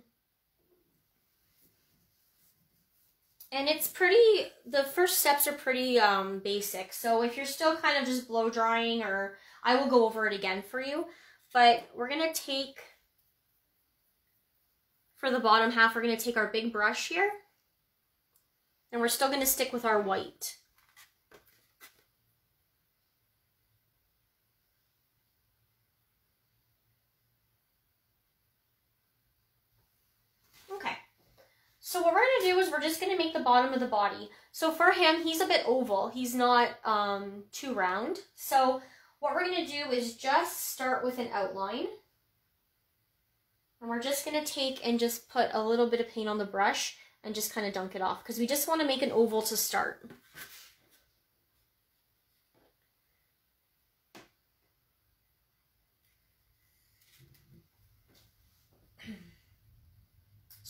and it's pretty, the first steps are pretty um, basic. So if you're still kind of just blow drying or I will go over it again for you. But we're going to take, for the bottom half, we're going to take our big brush here. And we're still going to stick with our white. So what we're to do is we're just to make the bottom of the body. So for him, he's a bit oval. He's not um, too round. So what we're to do is just start with an outline. And we're just to take and just put a little bit of paint on the brush and just kind of dunk it off because we just want to make an oval to start.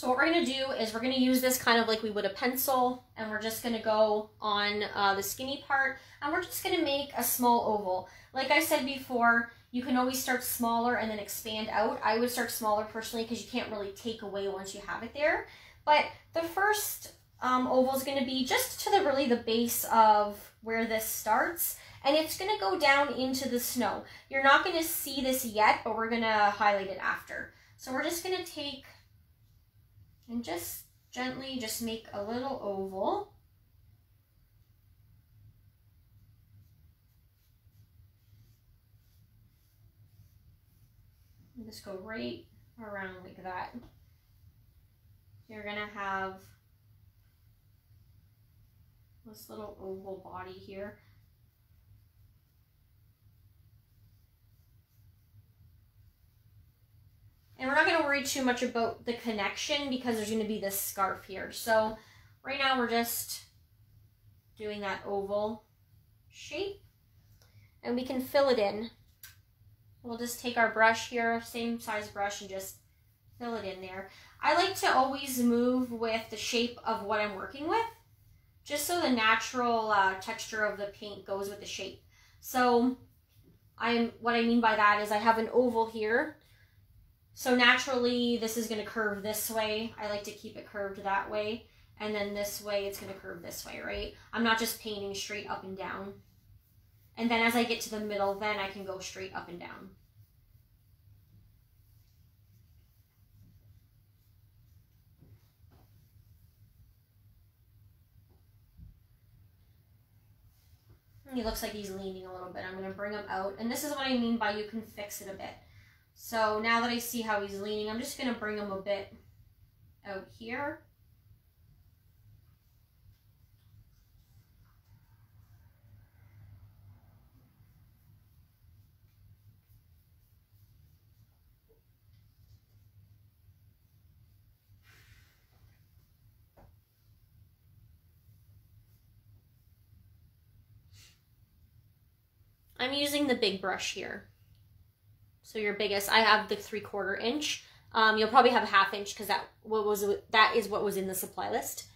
So what we're to do is we're to use this kind of like we would a pencil and we're just to go on uh, the skinny part and we're just to make a small oval. Like I said before, you can always start smaller and then expand out. I would start smaller personally because you can't really take away once you have it there. But the first um, oval is to be just to the really the base of where this starts and it's to go down into the snow. You're not to see this yet, but we're to highlight it after. So we're just to take and just gently just make a little oval. And just go right around like that. You're gonna have this little oval body here. And we're not going to worry too much about the connection because there's going to be this scarf here. So right now we're just doing that oval shape. And we can fill it in we'll just take our brush here, same size brush, and just fill it in there. I like to always move with the shape of what I'm working with, just so the natural uh, texture of the paint goes with the shape. So I'm what I mean by that is I have an oval here. So naturally this is going to curve this way. I like to keep it curved that way. And then this way it's going to curve this way, right? I'm not just painting straight up and down. And then as I get to the middle, then I can go straight up and down. He looks like he's leaning a little bit. I'm going to bring him out. And this is what I mean by you can fix it a bit. So now that I see how he's leaning, I'm just going to bring him a bit out here. I'm using the big brush here. So your biggest, I have the three quarter inch. Um, you'll probably have a half inch because that what was that is what was in the supply list.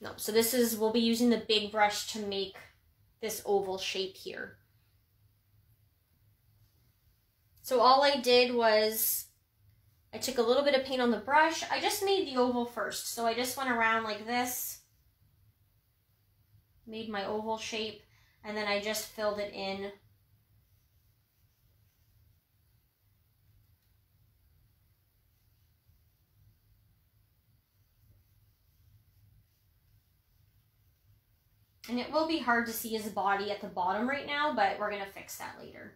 No, so this is, we'll be using the big brush to make this oval shape here. So all I did was I took a little bit of paint on the brush. I just made the oval first. So I just went around like this, made my oval shape, and then I just filled it in And it will be hard to see his body at the bottom right now, but we're going to fix that later.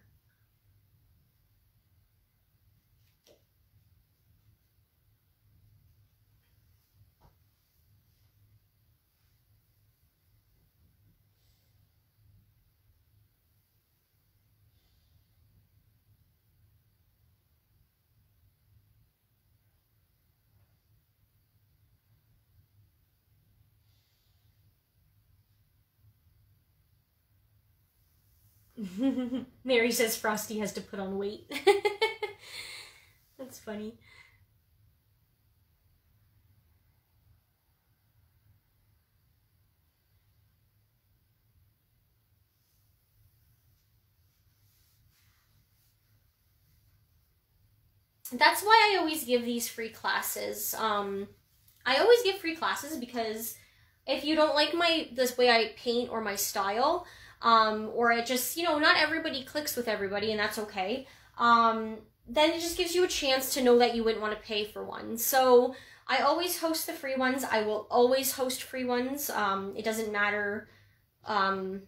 Mary says Frosty has to put on weight. That's funny. That's why I always give these free classes. Um, I always give free classes because if you don't like my this way I paint or my style, um, or it just, you know, not everybody clicks with everybody, and that's okay. Um, then it just gives you a chance to know that you wouldn't want to pay for one. So I always host the free ones. I will always host free ones. Um, it doesn't matter um,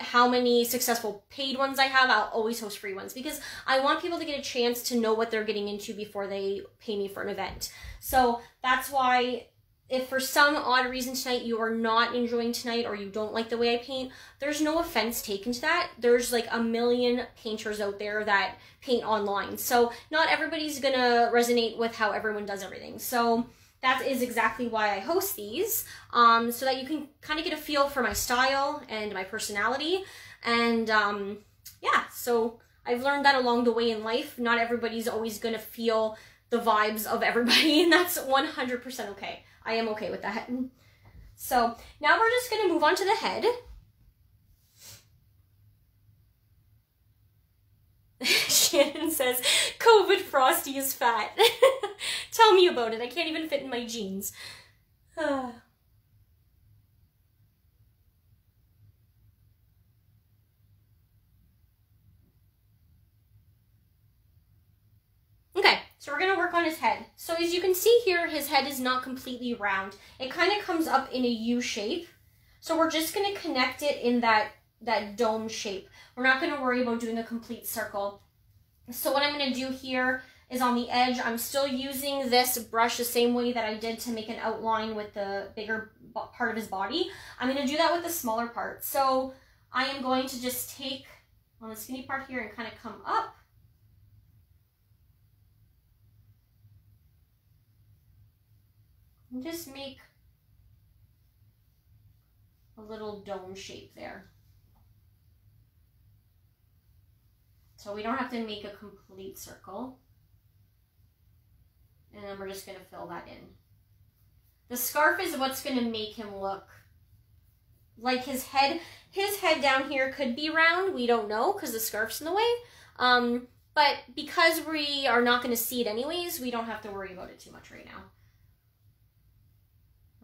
how many successful paid ones I have, I'll always host free ones because I want people to get a chance to know what they're getting into before they pay me for an event. So that's why if for some odd reason tonight you are not enjoying tonight or you don't like the way I paint, there's no offense taken to that. There's like a million painters out there that paint online. So not everybody's gonna resonate with how everyone does everything. So that is exactly why I host these, um, so that you can kind of get a feel for my style and my personality. And um, yeah, so I've learned that along the way in life. Not everybody's always gonna feel the vibes of everybody, and that's 100% okay. I am okay with that. So now we're just going to move on to the head. Shannon says, COVID Frosty is fat. Tell me about it. I can't even fit in my jeans. We're going to work on his head. So as you can see here, his head is not completely round. It kind of comes up in a U shape. So we're just going to connect it in that, that dome shape. We're not going to worry about doing a complete circle. So what I'm going to do here is on the edge, I'm still using this brush the same way that I did to make an outline with the bigger part of his body. I'm going to do that with the smaller part. So I am going to just take on the skinny part here and kind of come up And just make a little dome shape there. So we don't have to make a complete circle. And then we're just going to fill that in. The scarf is what's going to make him look like his head. His head down here could be round. We don't know because the scarf's in the way. Um, but because we are not going to see it anyways, we don't have to worry about it too much right now.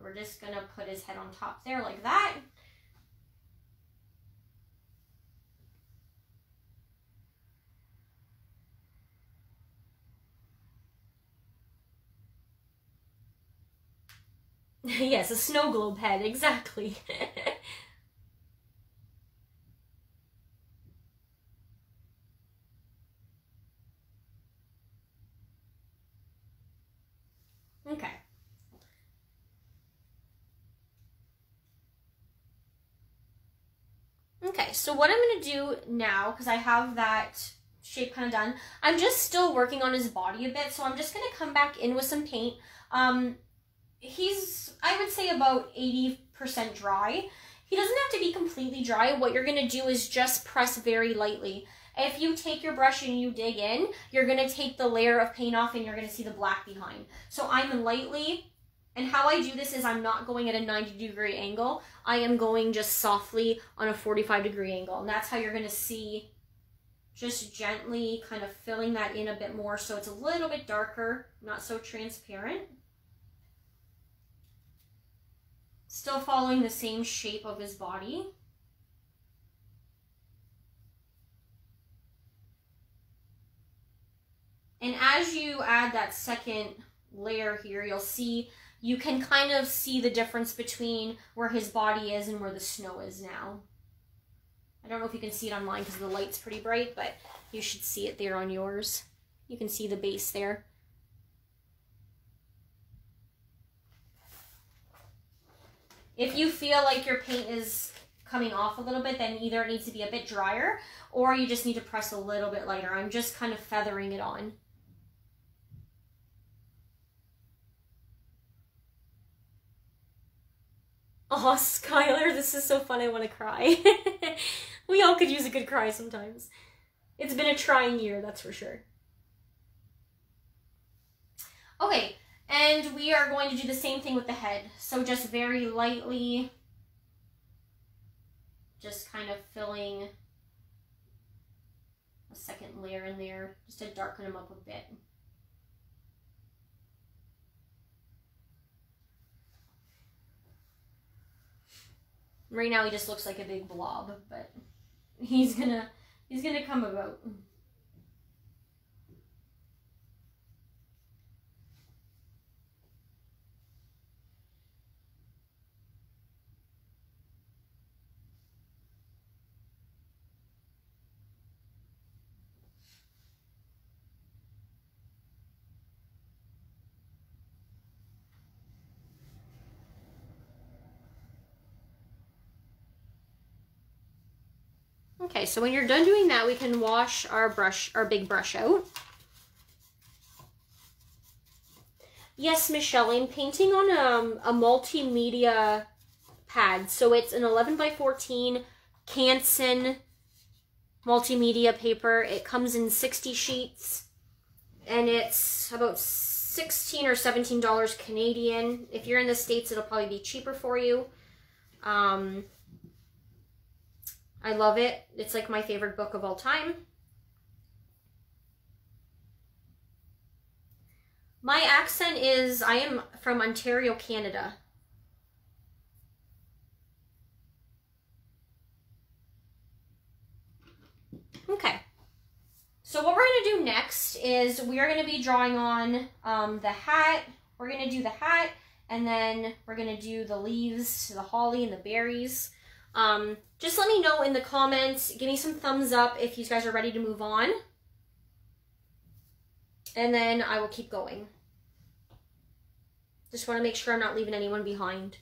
We're just to put his head on top there like that. yes, a snow globe head, exactly. okay. Okay, so what I'm going to do now, because I have that shape kind of done, I'm just still working on his body a bit, so I'm just going to come back in with some paint. Um, he's, I would say, about 80% dry. He doesn't have to be completely dry. What you're going to do is just press very lightly. If you take your brush and you dig in, you're going to take the layer of paint off and you're going to see the black behind. So I'm lightly, and how I do this is I'm not going at a 90 degree angle. I am going just softly on a 45 degree angle. And that's how you're going to see just gently kind of filling that in a bit more so it's a little bit darker, not so transparent. Still following the same shape of his body. And as you add that second layer here, you'll see, you can kind of see the difference between where his body is and where the snow is now. I don't know if you can see it online because the light's pretty bright, but you should see it there on yours. You can see the base there. If you feel like your paint is coming off a little bit, then either it needs to be a bit drier or you just need to press a little bit lighter. I'm just kind of feathering it on. Oh, Skylar, this is so fun. I want to cry. we all could use a good cry sometimes. It's been a trying year, that's for sure. Okay, and we are going to do the same thing with the head. So just very lightly, just kind of filling a second layer in there, just to darken them up a bit. Right now he just looks like a big blob, but he's gonna he's gonna come about. So when you're done doing that, we can wash our brush, our big brush out. Yes, Michelle, I'm painting on um, a multimedia pad. So it's an 11 by 14 Canson multimedia paper. It comes in 60 sheets and it's about 16 or 17 dollars Canadian. If you're in the States, it'll probably be cheaper for you. Um, I love it. It's like my favorite book of all time. My accent is, I am from Ontario, Canada. Okay. So what we're going to do next is we are going to be drawing on um, the hat. We're going to do the hat, and then we're going to do the leaves, the holly, and the berries. Um, just let me know in the comments. Give me some thumbs up if you guys are ready to move on. And then I will keep going. Just want to make sure I'm not leaving anyone behind.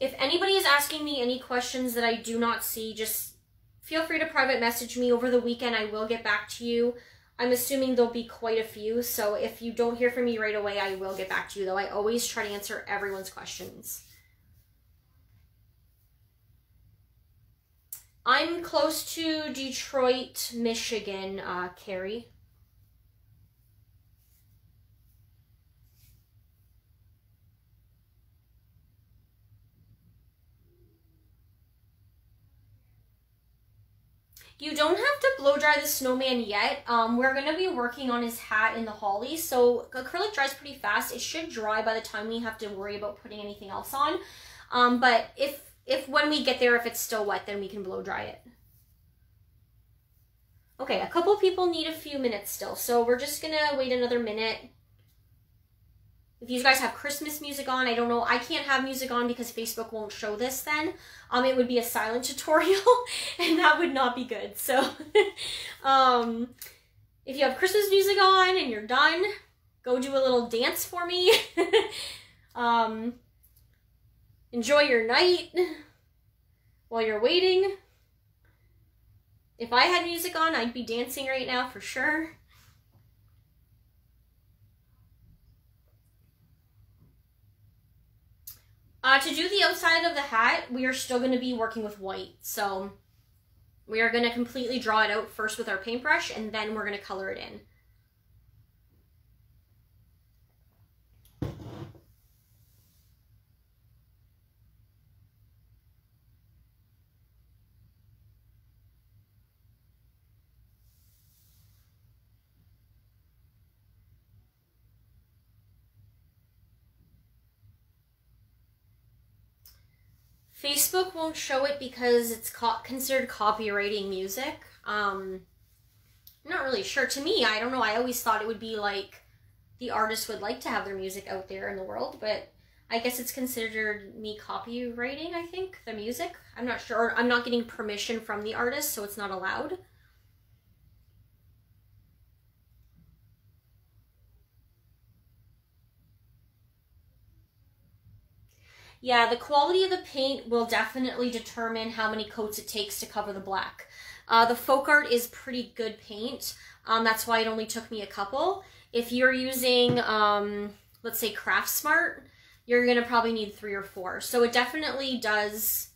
If anybody is asking me any questions that I do not see, just feel free to private message me over the weekend. I will get back to you. I'm assuming there'll be quite a few. So if you don't hear from me right away, I will get back to you though. I always try to answer everyone's questions. I'm close to Detroit, Michigan, uh, Carrie. You don't have to blow dry the snowman yet. Um, we're going to be working on his hat in the holly. So acrylic dries pretty fast. It should dry by the time we have to worry about putting anything else on. Um, but if, if when we get there, if it's still wet, then we can blow dry it. Okay, a couple people need a few minutes still. So we're just going to wait another minute. If you guys have Christmas music on, I don't know. I can't have music on because Facebook won't show this then. Um, it would be a silent tutorial and that would not be good. So, um, if you have Christmas music on and you're done, go do a little dance for me. um, enjoy your night while you're waiting. If I had music on, I'd be dancing right now for sure. Uh, to do the outside of the hat, we are still going to be working with white. So we are going to completely draw it out first with our paintbrush and then we're going to color it in. Facebook won't show it because it's co considered copywriting music. Um, I'm not really sure. To me, I don't know. I always thought it would be like the artist would like to have their music out there in the world, but I guess it's considered me copywriting, I think, the music. I'm not sure. I'm not getting permission from the artist, so it's not allowed. Yeah, the quality of the paint will definitely determine how many coats it takes to cover the black. Uh, the folk art is pretty good paint. Um, that's why it only took me a couple. If you're using, um, let's say Craft Smart, you're going to probably need three or four. So it definitely does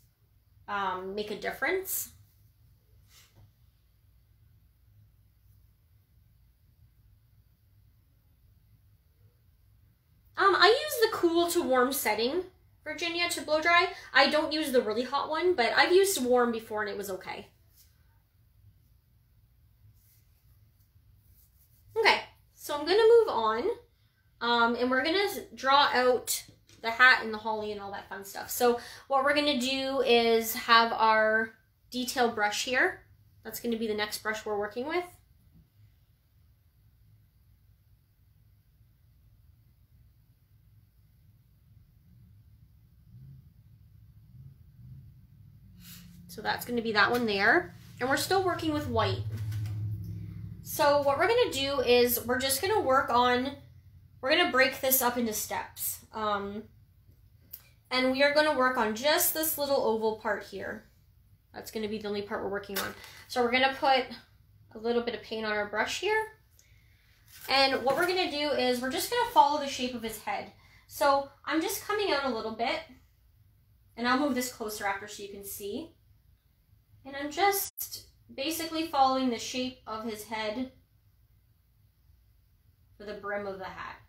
um, make a difference. Um, I use the cool to warm setting Virginia to blow dry. I don't use the really hot one, but I've used warm before and it was okay. Okay, so I'm to move on. Um, and we're to draw out the hat and the holly and all that fun stuff. So what we're to do is have our detail brush here. That's to be the next brush we're working with. So that's going to be that one there. And we're still working with white. So what we're going to do is we're just going to work on, we're going to break this up into steps. Um, and we are going to work on just this little oval part here. That's going to be the only part we're working on. So we're going to put a little bit of paint on our brush here. And what we're going to do is we're just going to follow the shape of his head. So I'm just coming out a little bit. And I'll move this closer after so you can see. And I'm just basically following the shape of his head for the brim of the hat.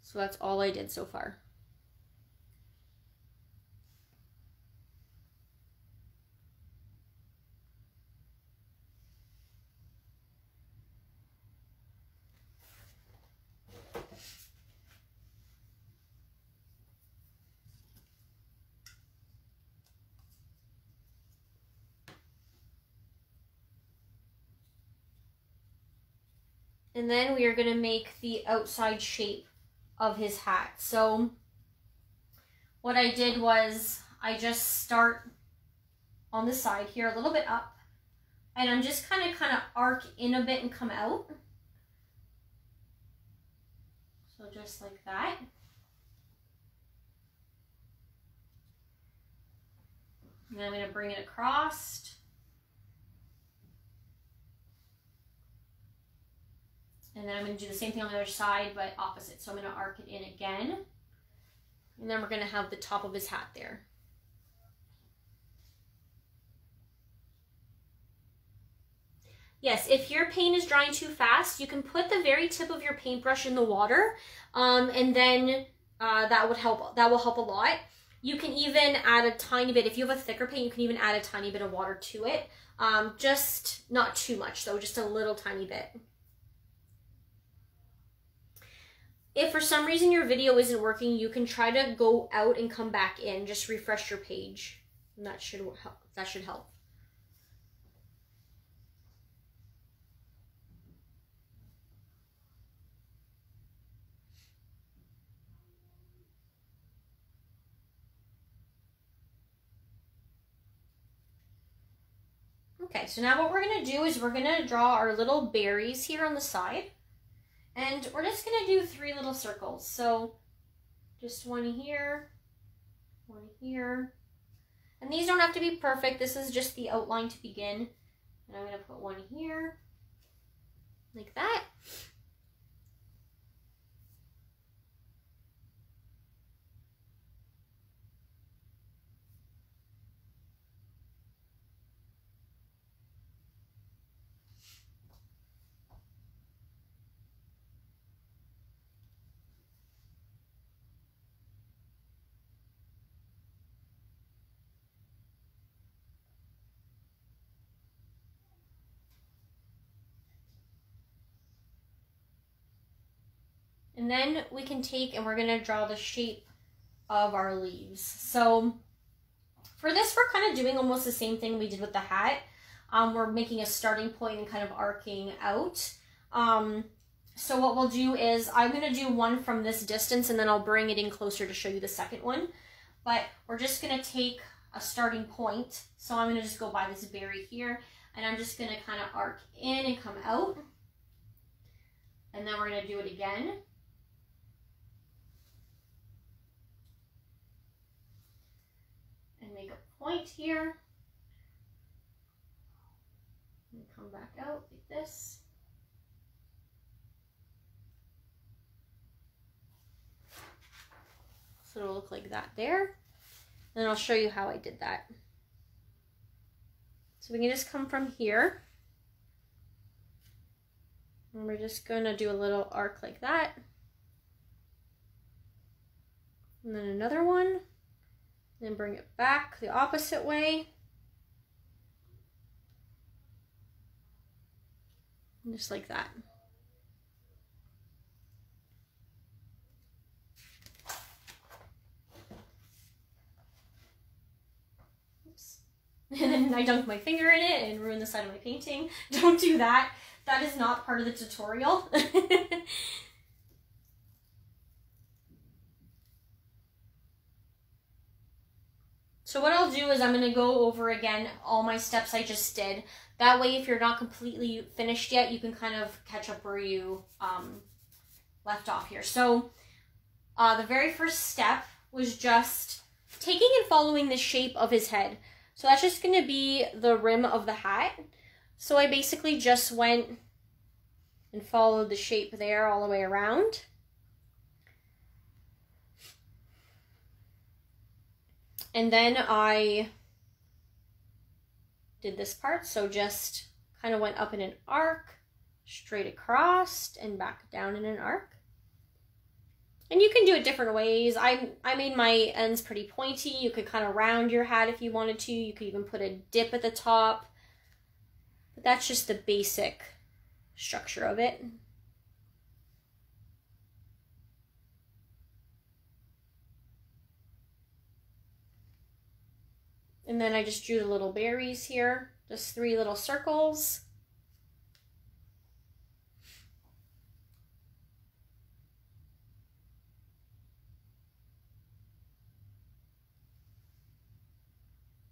So that's all I did so far. And then we are going to make the outside shape of his hat. So what I did was I just start on the side here, a little bit up. And I'm just kind of kind of arc in a bit and come out. So just like that. And I'm going to bring it across. And then I'm going to do the same thing on the other side, but opposite. So I'm going to arc it in again. And then we're going to have the top of his hat there. Yes, if your paint is drying too fast, you can put the very tip of your paintbrush in the water, um, and then uh, that would help. That will help a lot. You can even add a tiny bit, if you have a thicker paint, you can even add a tiny bit of water to it. Um, just not too much though, just a little tiny bit. If for some reason your video isn't working, you can try to go out and come back in. Just refresh your page. And that should help. That should help. Okay, so now what we're going to do is we're going to draw our little berries here on the side. And we're just to do three little circles. So just one here, one here. And these don't have to be perfect. This is just the outline to begin. And I'm to put one here, like that. And then we can take and we're going to draw the shape of our leaves. So for this, we're kind of doing almost the same thing we did with the hat. Um, we're making a starting point and kind of arcing out. Um, so what we'll do is I'm going to do one from this distance and then I'll bring it in closer to show you the second one. But we're just going to take a starting point. So I'm going to just go by this berry here and I'm just going to kind of arc in and come out. And then we're going to do it again. Make a point here. And come back out like this. So it'll look like that there. And then I'll show you how I did that. So we can just come from here. And we're just going to do a little arc like that. And then another one. Then bring it back the opposite way. Just like that. Oops. And then I dunked my finger in it and ruined the side of my painting. Don't do that. That is not part of the tutorial. So what I'll do is I'm going to go over again all my steps I just did. That way, if you're not completely finished yet, you can kind of catch up where you um, left off here. So uh, the very first step was just taking and following the shape of his head. So that's just going to be the rim of the hat. So I basically just went and followed the shape there all the way around. And then I did this part, so just kind of went up in an arc, straight across, and back down in an arc. And you can do it different ways. I, I made my ends pretty pointy. You could kind of round your hat if you wanted to. You could even put a dip at the top. But that's just the basic structure of it. And then I just drew the little berries here, just three little circles.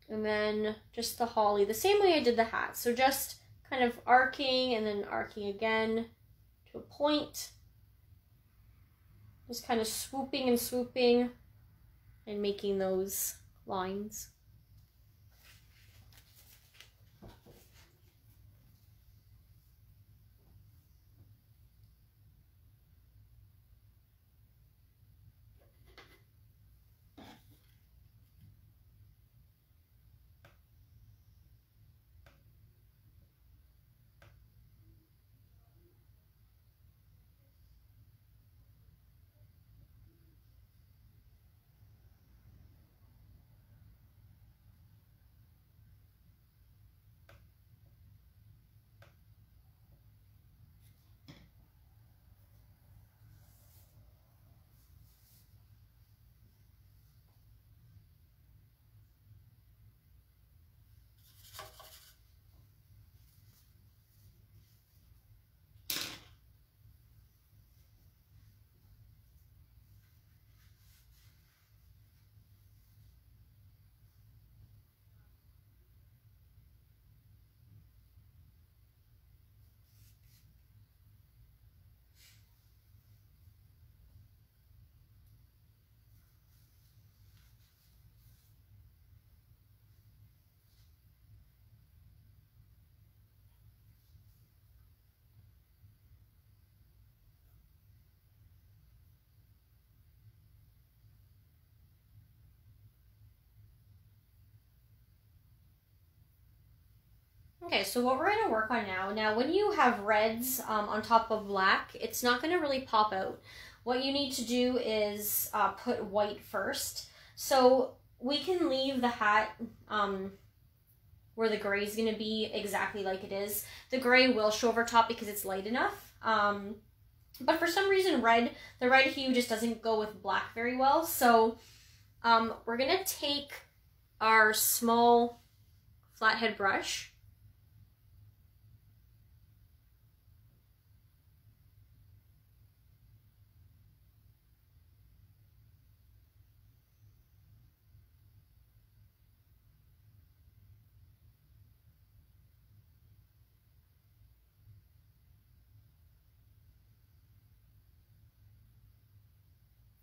And then just the holly, the same way I did the hat. So just kind of arcing and then arcing again to a point. Just kind of swooping and swooping and making those lines. Okay, so what we're going to work on now, now when you have reds um, on top of black, it's not going to really pop out. What you need to do is uh, put white first. So we can leave the hat um, where the gray is going to be exactly like it is. The gray will show over top because it's light enough. Um, but for some reason, red, the red hue just doesn't go with black very well. So um, we're going to take our small flathead brush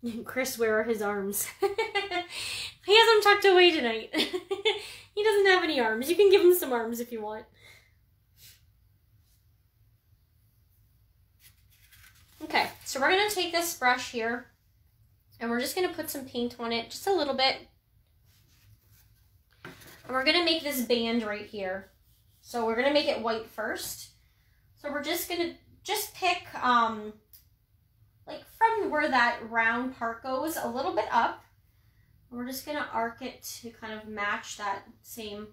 Chris, where are his arms? he has them tucked away tonight. he doesn't have any arms. You can give him some arms if you want. Okay, so we're going to take this brush here and we're just going to put some paint on it, just a little bit. And we're going to make this band right here. So we're going to make it white first. So we're just going to just pick um, like from where that round part goes a little bit up. We're just gonna arc it to kind of match that same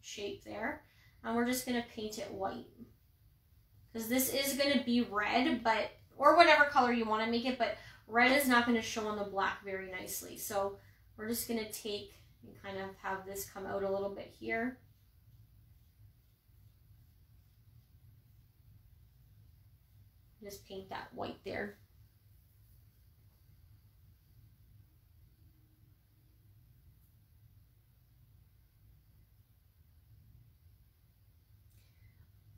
shape there. And we're just gonna paint it white. Because this is gonna be red, but, or whatever color you wanna make it, but red is not gonna show on the black very nicely. So we're just gonna take and kind of have this come out a little bit here. Just paint that white there.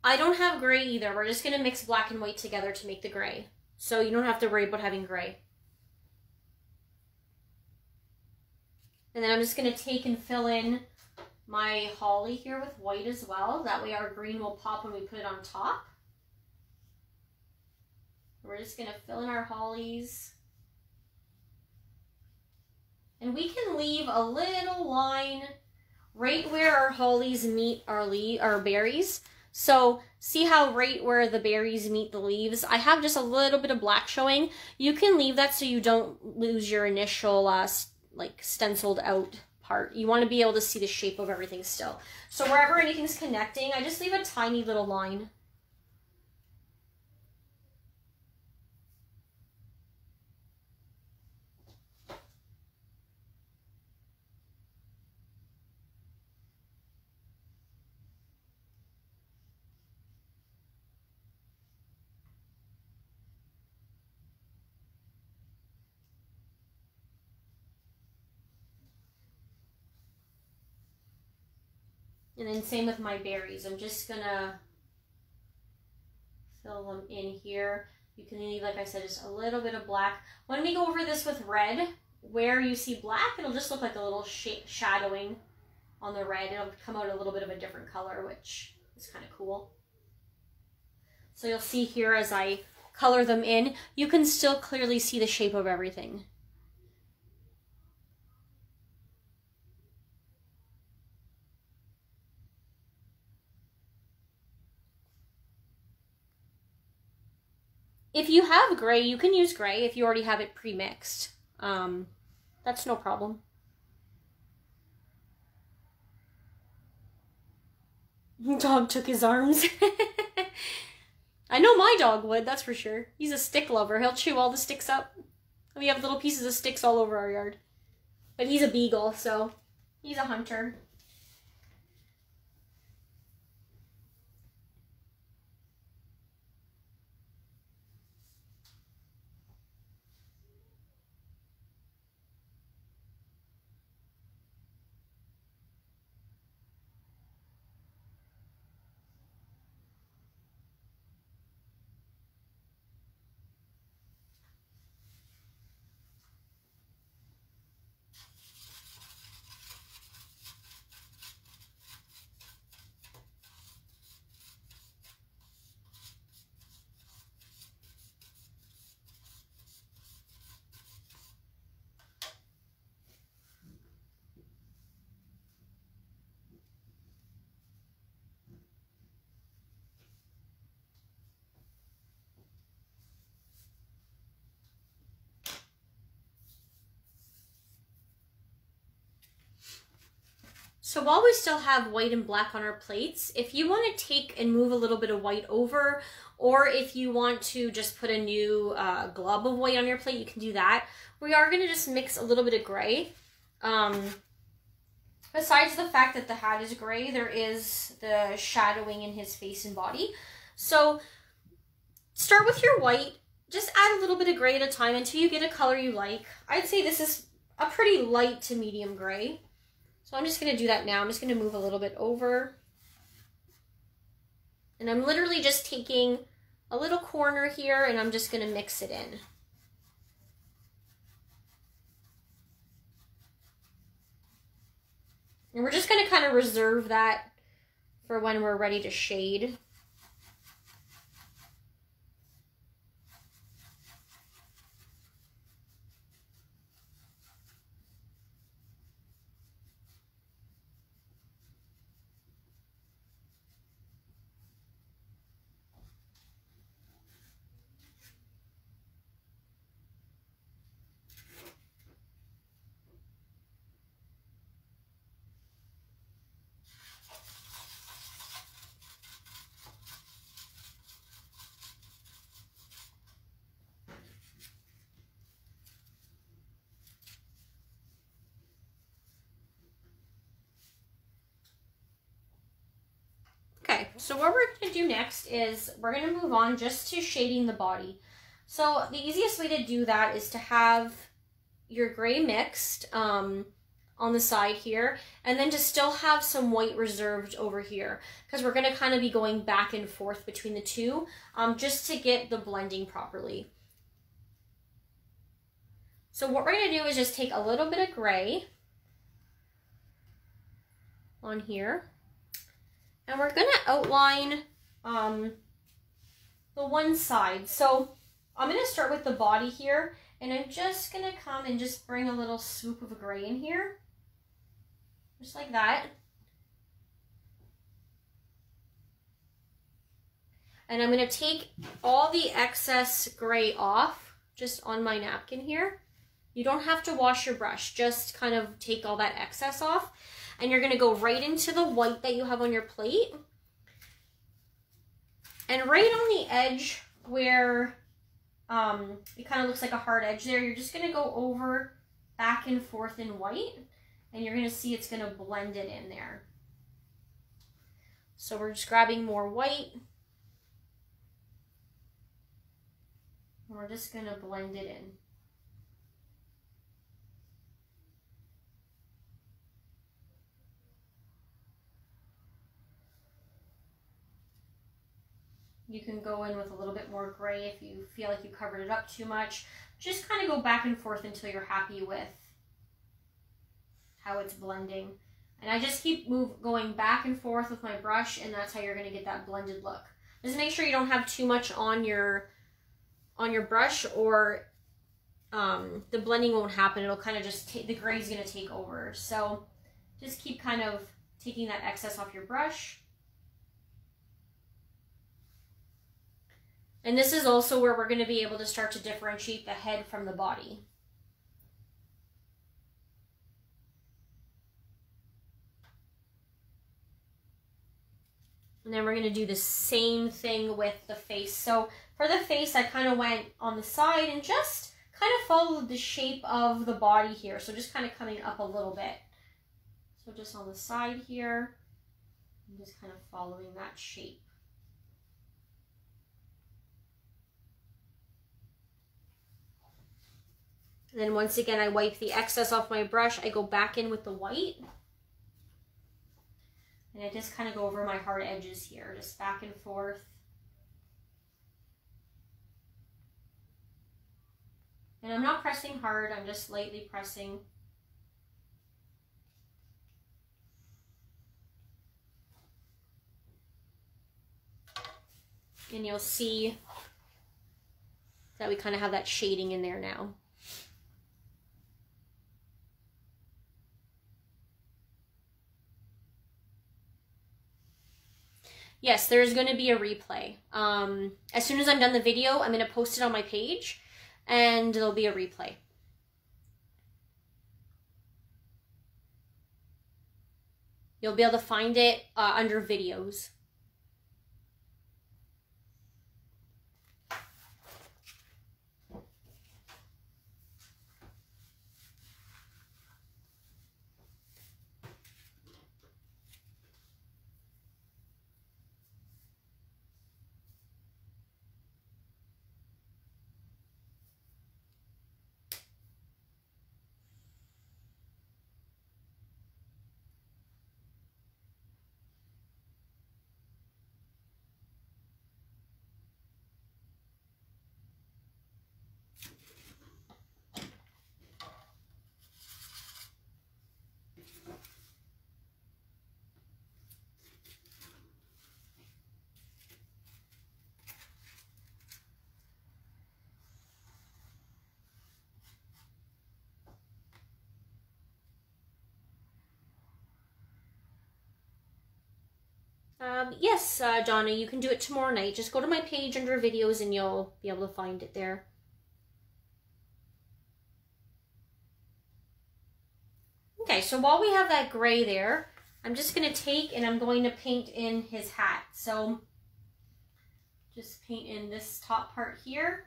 I don't have gray either. We're just going to mix black and white together to make the gray. So you don't have to worry about having gray. And then I'm just going to take and fill in my holly here with white as well. That way our green will pop when we put it on top. We're just going to fill in our hollies. And we can leave a little line right where our hollies meet our, le our berries so see how right where the berries meet the leaves, I have just a little bit of black showing. You can leave that so you don't lose your initial uh, like stenciled out part. You want to be able to see the shape of everything still. So wherever anything's connecting, I just leave a tiny little line. And then same with my berries. I'm just gonna fill them in here. You can leave, like I said, just a little bit of black. When we go over this with red, where you see black, it'll just look like a little sh shadowing on the red. It'll come out a little bit of a different color, which is kind of cool. So you'll see here as I color them in, you can still clearly see the shape of everything. If you have gray, you can use gray if you already have it pre-mixed. Um, that's no problem. Dog took his arms. I know my dog would, that's for sure. He's a stick lover. He'll chew all the sticks up. We have little pieces of sticks all over our yard. But he's a beagle, so he's a hunter. So while we still have white and black on our plates, if you want to take and move a little bit of white over, or if you want to just put a new uh, glob of white on your plate, you can do that. We are going to just mix a little bit of gray. Um, besides the fact that the hat is gray, there is the shadowing in his face and body. So start with your white, just add a little bit of gray at a time until you get a color you like. I'd say this is a pretty light to medium gray. So I'm just going to do that now. I'm just going to move a little bit over. And I'm literally just taking a little corner here and I'm just going to mix it in. And we're just going to kind of reserve that for when we're ready to shade. so what we're going to next is we're going to move on just to shading the body. So the easiest way to do that is to have your gray mixed um, on the side here and then to still have some white reserved over here because we're going to kind of be going back and forth between the two um, just to get the blending properly. So what we're going to do is just take a little bit of gray on here and we're going to outline um, the one side. So I'm going to start with the body here, and I'm just going to come and just bring a little swoop of a gray in here, just like that. And I'm going to take all the excess gray off just on my napkin here. You don't have to wash your brush, just kind of take all that excess off and you're going to go right into the white that you have on your plate. And right on the edge where um, it kind of looks like a hard edge there, you're just going to go over back and forth in white and you're going to see it's going to blend it in there. So we're just grabbing more white. And we're just going to blend it in. You can go in with a little bit more gray if you feel like you covered it up too much. Just kind of go back and forth until you're happy with how it's blending. And I just keep move going back and forth with my brush and that's how you're going to get that blended look. Just make sure you don't have too much on your on your brush or um, the blending won't happen. It'll kind of just, the gray's going to take over. So just keep kind of taking that excess off your brush And this is also where we're going to be able to start to differentiate the head from the body. And then we're going to do the same thing with the face. So for the face, I kind of went on the side and just kind of followed the shape of the body here. So just kind of coming up a little bit. So just on the side here, I'm just kind of following that shape. And then once again, I wipe the excess off my brush. I go back in with the white. And I just kind of go over my hard edges here, just back and forth. And I'm not pressing hard, I'm just lightly pressing. And you'll see that we kind of have that shading in there now. Yes, there's going to be a replay. Um, as soon as I'm done the video, I'm going to post it on my page and there'll be a replay. You'll be able to find it uh, under videos. Yes, uh, Donna, you can do it tomorrow night. Just go to my page under videos and you'll be able to find it there. Okay, so while we have that gray there, I'm just going to take and I'm going to paint in his hat. So just paint in this top part here.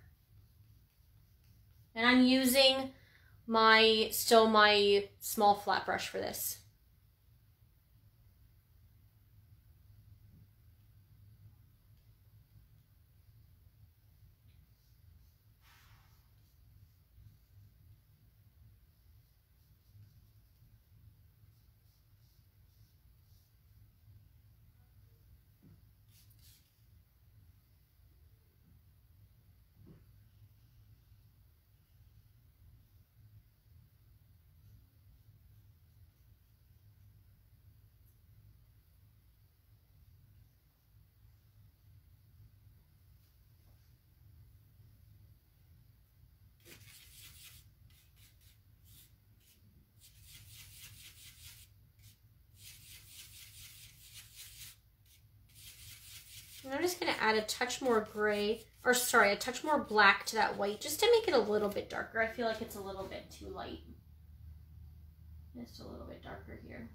And I'm using my, still my small flat brush for this. And I'm just going to add a touch more gray, or sorry, a touch more black to that white, just to make it a little bit darker. I feel like it's a little bit too light. Just a little bit darker here.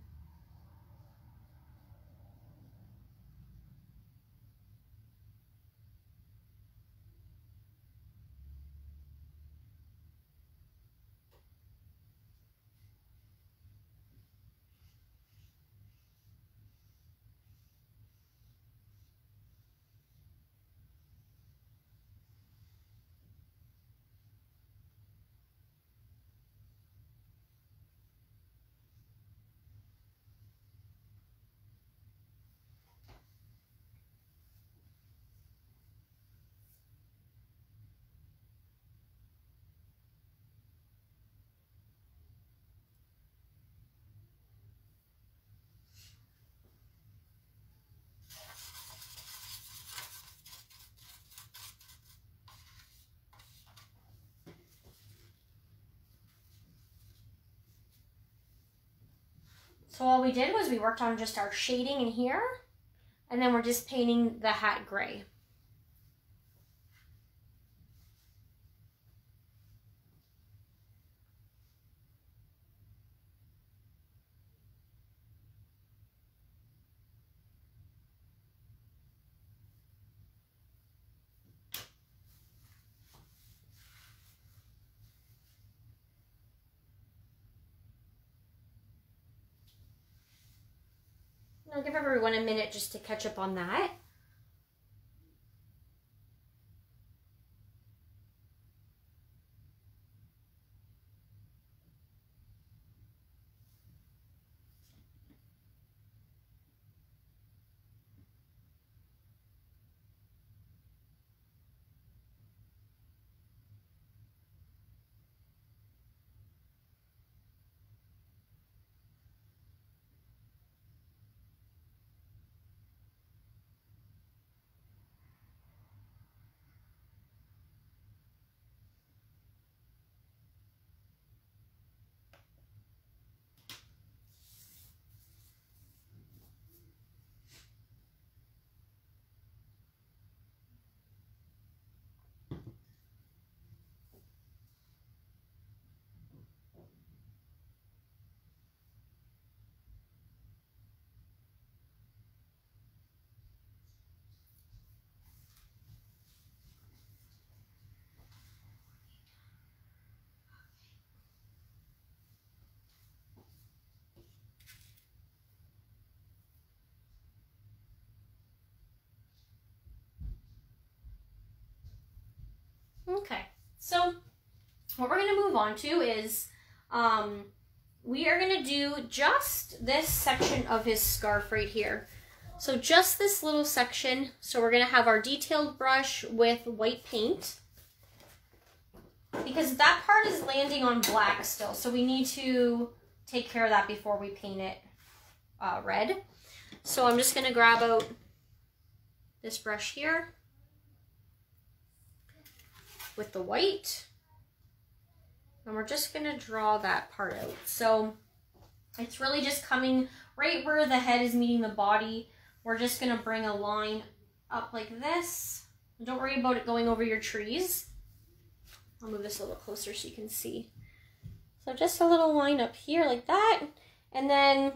So all we did was we worked on just our shading in here, and then we're just painting the hat gray. I'll give everyone a minute just to catch up on that. Okay, so what we're going to move on to is um, we are going to do just this section of his scarf right here. So just this little section. So we're going to have our detailed brush with white paint. Because that part is landing on black still. So we need to take care of that before we paint it uh, red. So I'm just going to grab out this brush here with the white. And we're just going to draw that part out. So it's really just coming right where the head is meeting the body we're just going to bring a line up like this. Don't worry about it going over your trees. I'll move this a little closer so you can see. So just a little line up here like that. And then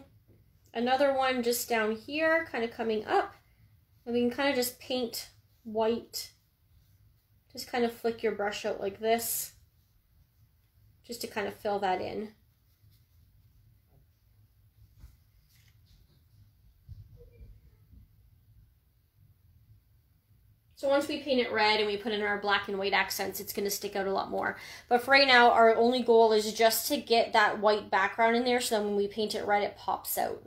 another one just down here, kind of coming up. And we can kind of just paint white. Just kind of flick your brush out like this. Just to kind of fill that in. So once we paint it red and we put in our black and white accents, it's going to stick out a lot more. But for right now, our only goal is just to get that white background in there so then when we paint it red, it pops out.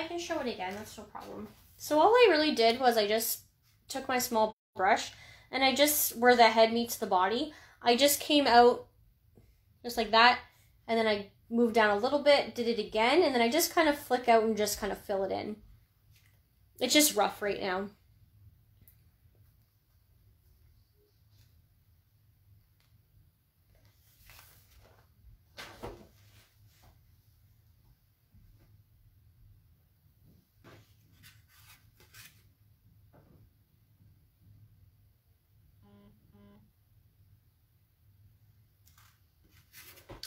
I can show it again. That's no problem. So all I really did was I just took my small brush and I just, where the head meets the body, I just came out just like that. And then I moved down a little bit, did it again. And then I just kind of flick out and just kind of fill it in. It's just rough right now.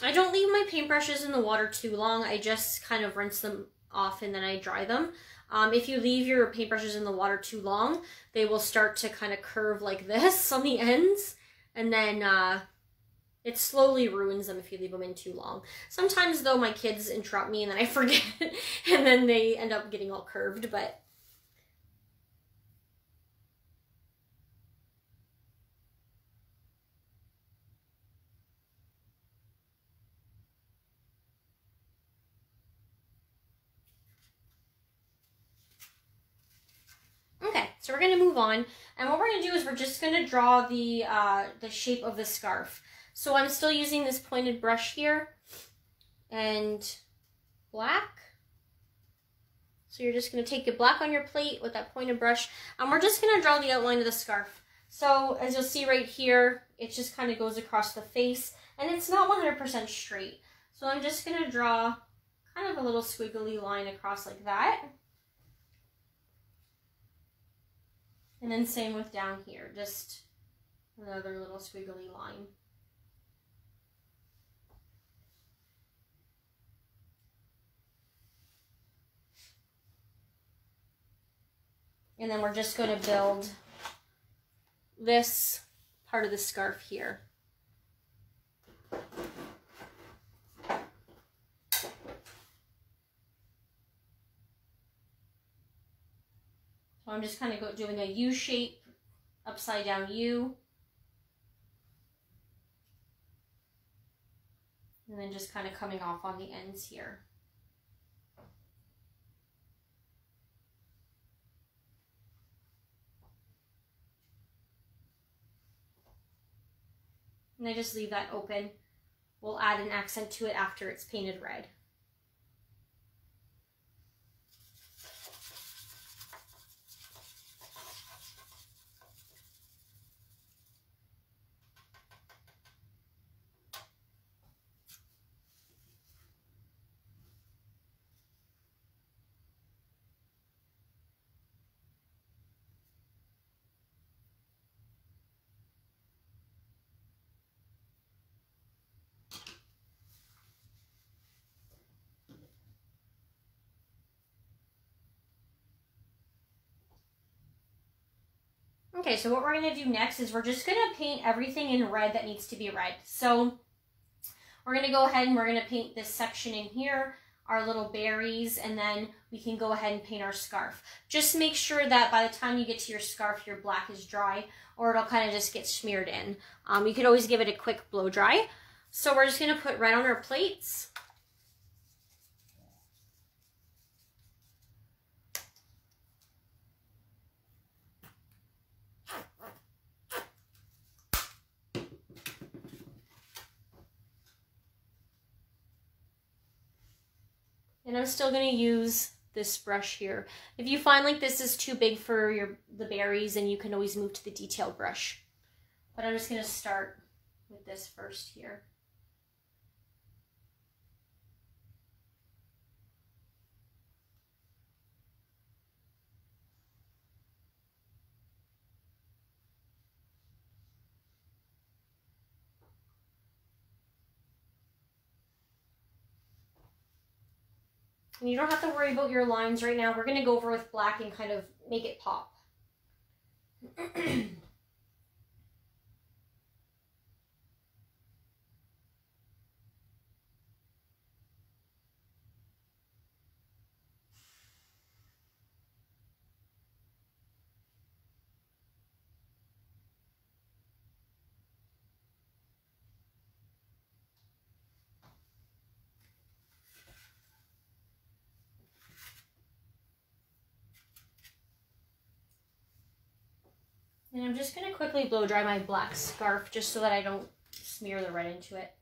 I don't leave my paintbrushes in the water too long. I just kind of rinse them off and then I dry them. Um, if you leave your paintbrushes in the water too long, they will start to kind of curve like this on the ends. And then uh, it slowly ruins them if you leave them in too long. Sometimes though my kids interrupt me and then I forget and then they end up getting all curved. But So we're going to move on. And what we're going to do is we're just going to draw the, uh, the shape of the scarf. So I'm still using this pointed brush here and black. So you're just going to take your black on your plate with that pointed brush. And we're just going to draw the outline of the scarf. So as you'll see right here, it just kind of goes across the face. And it's not 100% straight. So I'm just going to draw kind of a little squiggly line across like that. And then same with down here, just another little squiggly line. And then we're just going to build this part of the scarf here. I'm just kind of doing a U shape, upside down U. And then just kind of coming off on the ends here. And I just leave that open. We'll add an accent to it after it's painted red. Okay, so what we're going to do next is we're just going to paint everything in red that needs to be red. So we're going to go ahead and we're going to paint this section in here, our little berries, and then we can go ahead and paint our scarf. Just make sure that by the time you get to your scarf, your black is dry, or it'll kind of just get smeared in. Um, you could always give it a quick blow dry. So we're just going to put red on our plates. And I'm still going to use this brush here. If you find like this is too big for your the berries, and you can always move to the detail brush. But I'm just going to start with this first here. And you don't have to worry about your lines right now. We're going to go over with black and kind of make it pop. And I'm just going to quickly blow dry my black scarf just so that I don't smear the red into it.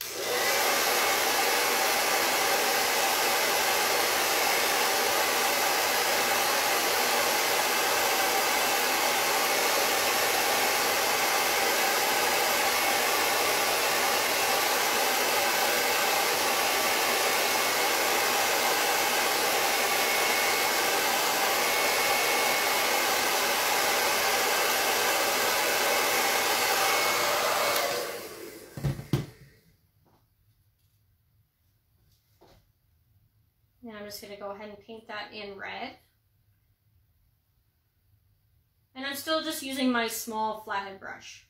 I'm just going to go ahead and paint that in red. And I'm still just using my small flathead brush.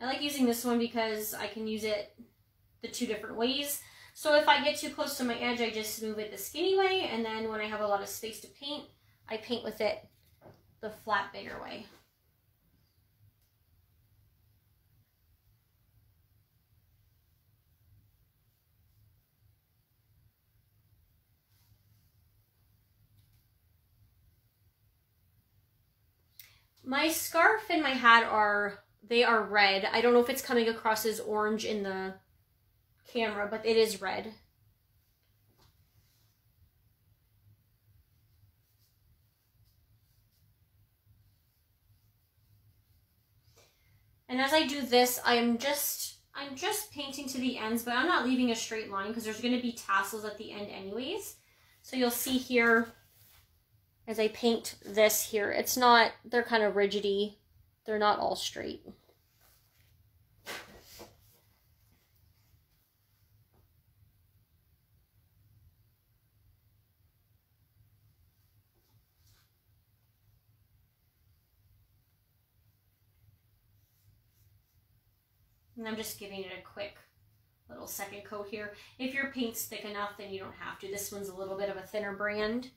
I like using this one because I can use it the two different ways. So if I get too close to my edge, I just move it the skinny way, and then when I have a lot of space to paint, I paint with it the flat, bigger way. My scarf and my hat are, they are red. I don't know if it's coming across as orange in the camera, but it is red. And as I do this, I'm just, I'm just painting to the ends, but I'm not leaving a straight line because there's going to be tassels at the end anyways. So you'll see here, as I paint this here. It's not, they're kind of rigidy. They're not all straight. And I'm just giving it a quick little second coat here. If your paint's thick enough, then you don't have to. This one's a little bit of a thinner brand.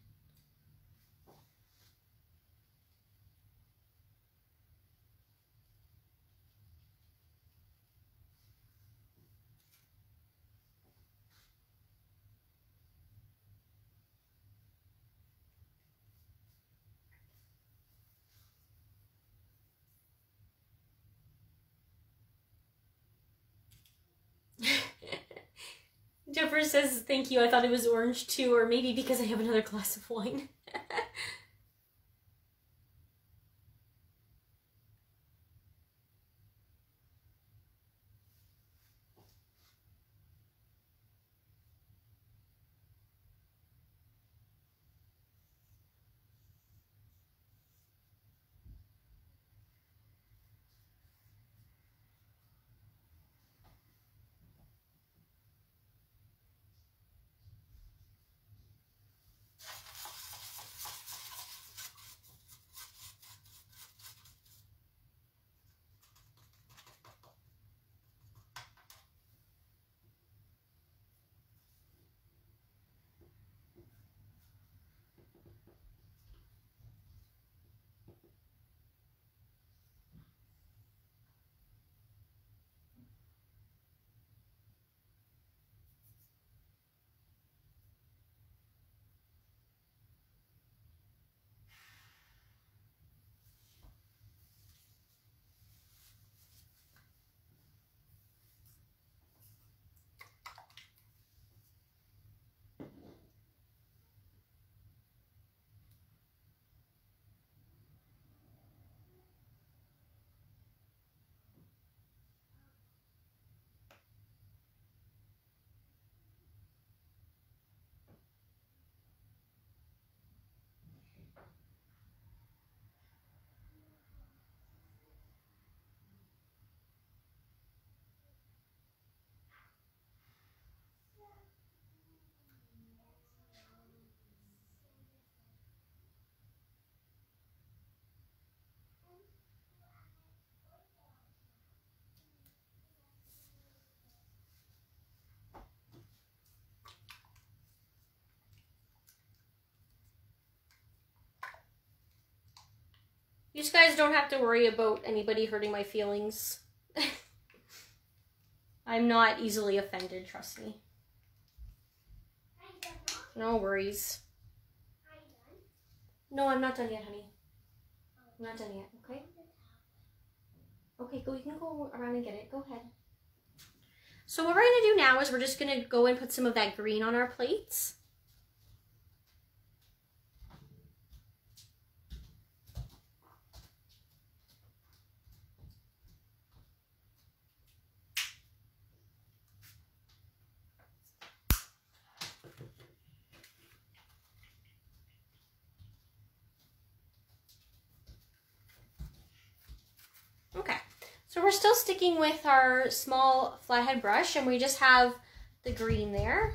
Jeffrey says, thank you. I thought it was orange too, or maybe because I have another glass of wine. You guys don't have to worry about anybody hurting my feelings. I'm not easily offended, trust me. No worries. No, I'm not done yet, honey. I'm not done yet, okay? Okay, go. You can go around and get it. Go ahead. So what we're going to do now is we're just going to go and put some of that green on our plates. So we're still sticking with our small flathead brush and we just have the green there.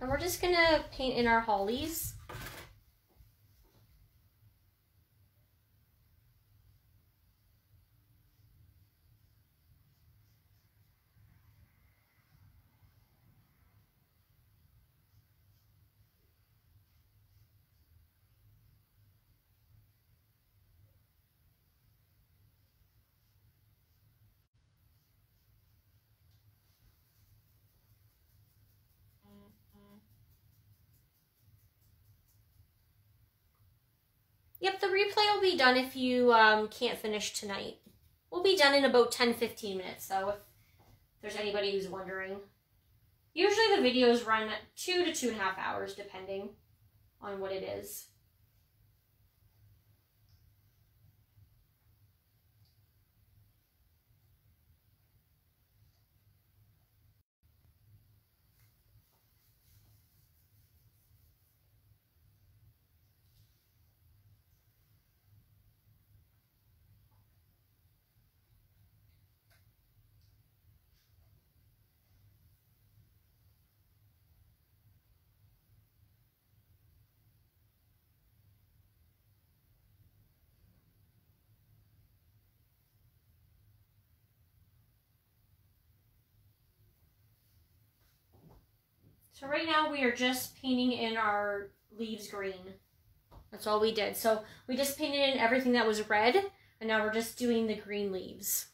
And we're just gonna paint in our hollies. Yep, the will be done if you um, can't finish tonight. We'll be done in about 10-15 minutes, so if there's anybody who's wondering. Usually the videos run two to two and a half hours, depending on what it is. So right now we are just painting in our leaves green. That's all we did. So we just painted in everything that was red, and now we're just doing the green leaves.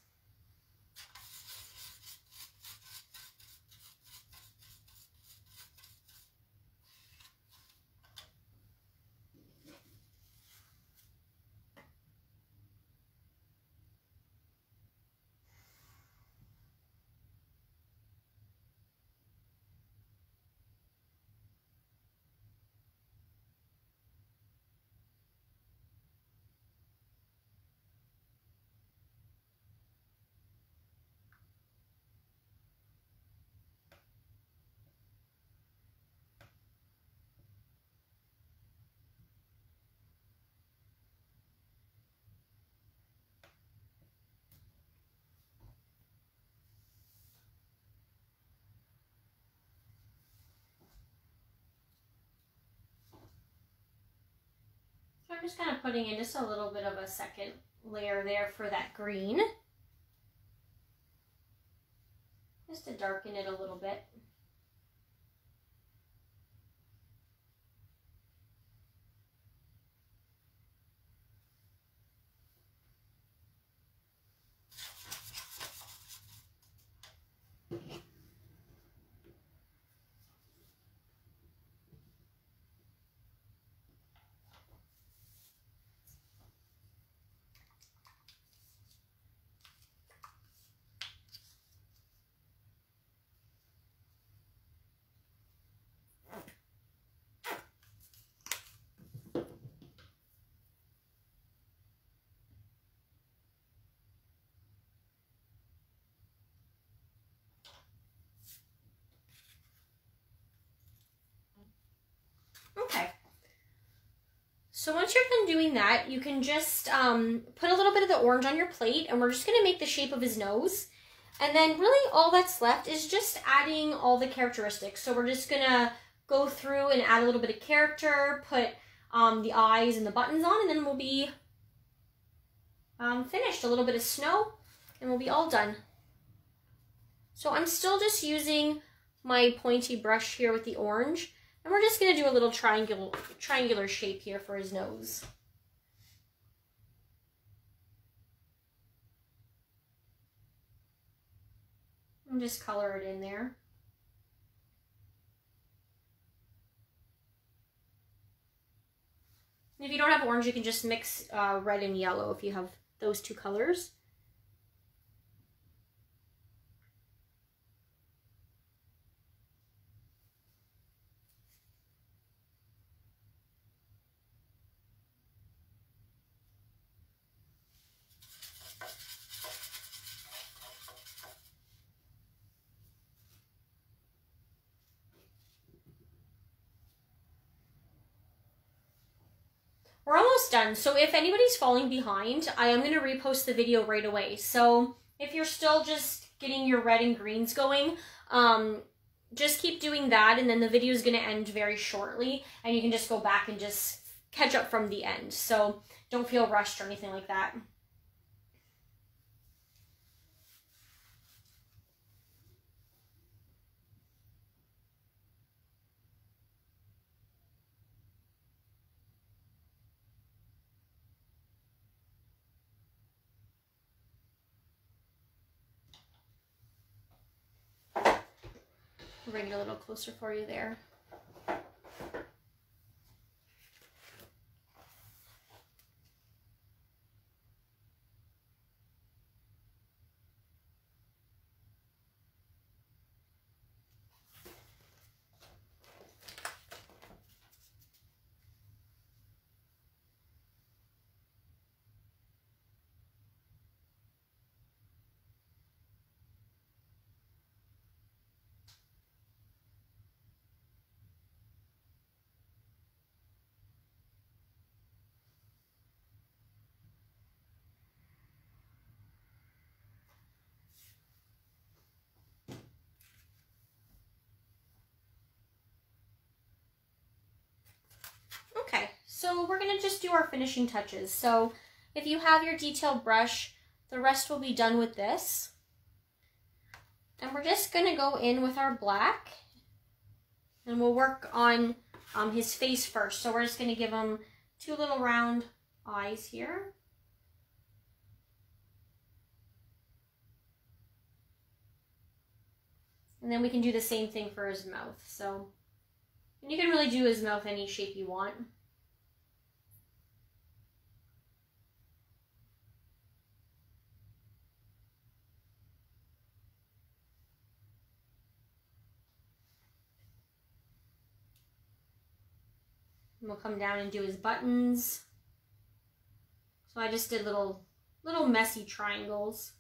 Just kind of putting in just a little bit of a second layer there for that green. Just to darken it a little bit. Okay. So once you're done doing that, you can just um, put a little bit of the orange on your plate and we're just going to make the shape of his nose. And then really all that's left is just adding all the characteristics. So we're just going to go through and add a little bit of character, put um, the eyes and the buttons on, and then we'll be um, finished. A little bit of snow, and we'll be all done. So I'm still just using my pointy brush here with the orange. And we're just going to do a little triangular, triangular shape here for his nose. And just color it in there. If you don't have orange, you can just mix uh, red and yellow if you have those two colors. Done. So if anybody's falling behind, I am going to repost the video right away. So if you're still just getting your red and greens going, um, just keep doing that and then the video is going to end very shortly and you can just go back and just catch up from the end. So don't feel rushed or anything like that. Bring it a little closer for you there. So we're going to just do our finishing touches. So if you have your detail brush, the rest will be done with this. And we're just going to go in with our black. And we'll work on um, his face first. So we're just going to give him two little round eyes here. And then we can do the same thing for his mouth. So, and you can really do his mouth any shape you want. And we'll come down and do his buttons. So I just did little, little messy triangles.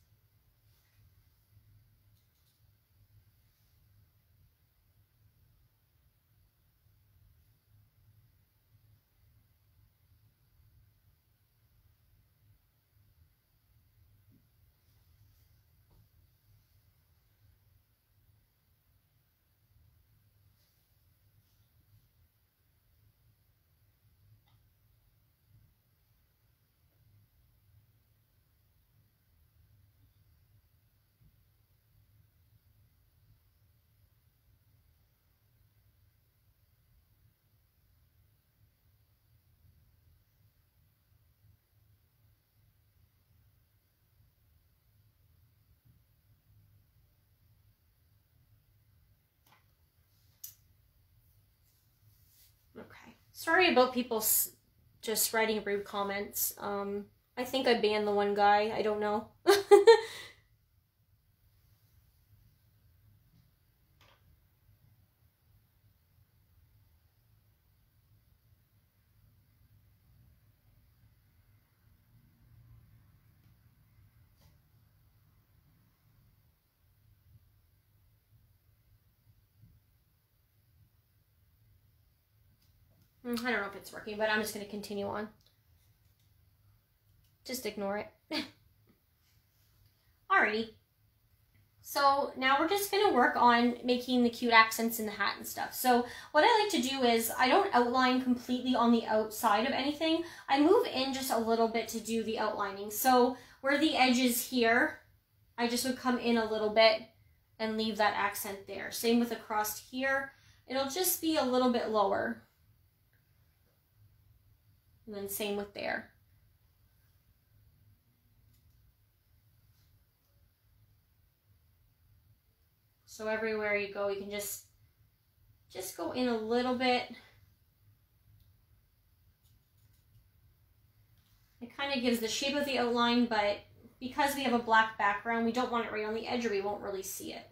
Okay. Sorry about people just writing rude comments. Um, I think I banned the one guy. I don't know. Mm, I don't know if it's working, but I'm just going to continue on. Just ignore it. Alrighty. So now we're just going to work on making the cute accents in the hat and stuff. So what I like to do is I don't outline completely on the outside of anything. I move in just a little bit to do the outlining. So where the edge is here, I just would come in a little bit and leave that accent there. Same with across here. It'll just be a little bit lower. And then same with there. So everywhere you go, you can just, just go in a little bit. It kind of gives the shape of the outline, but because we have a black background, we don't want it right on the edge or we won't really see it.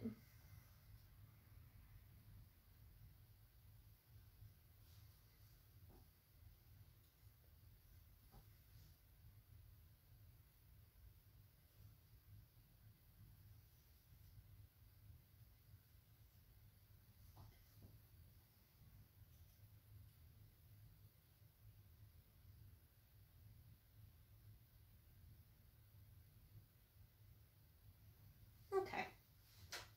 Okay.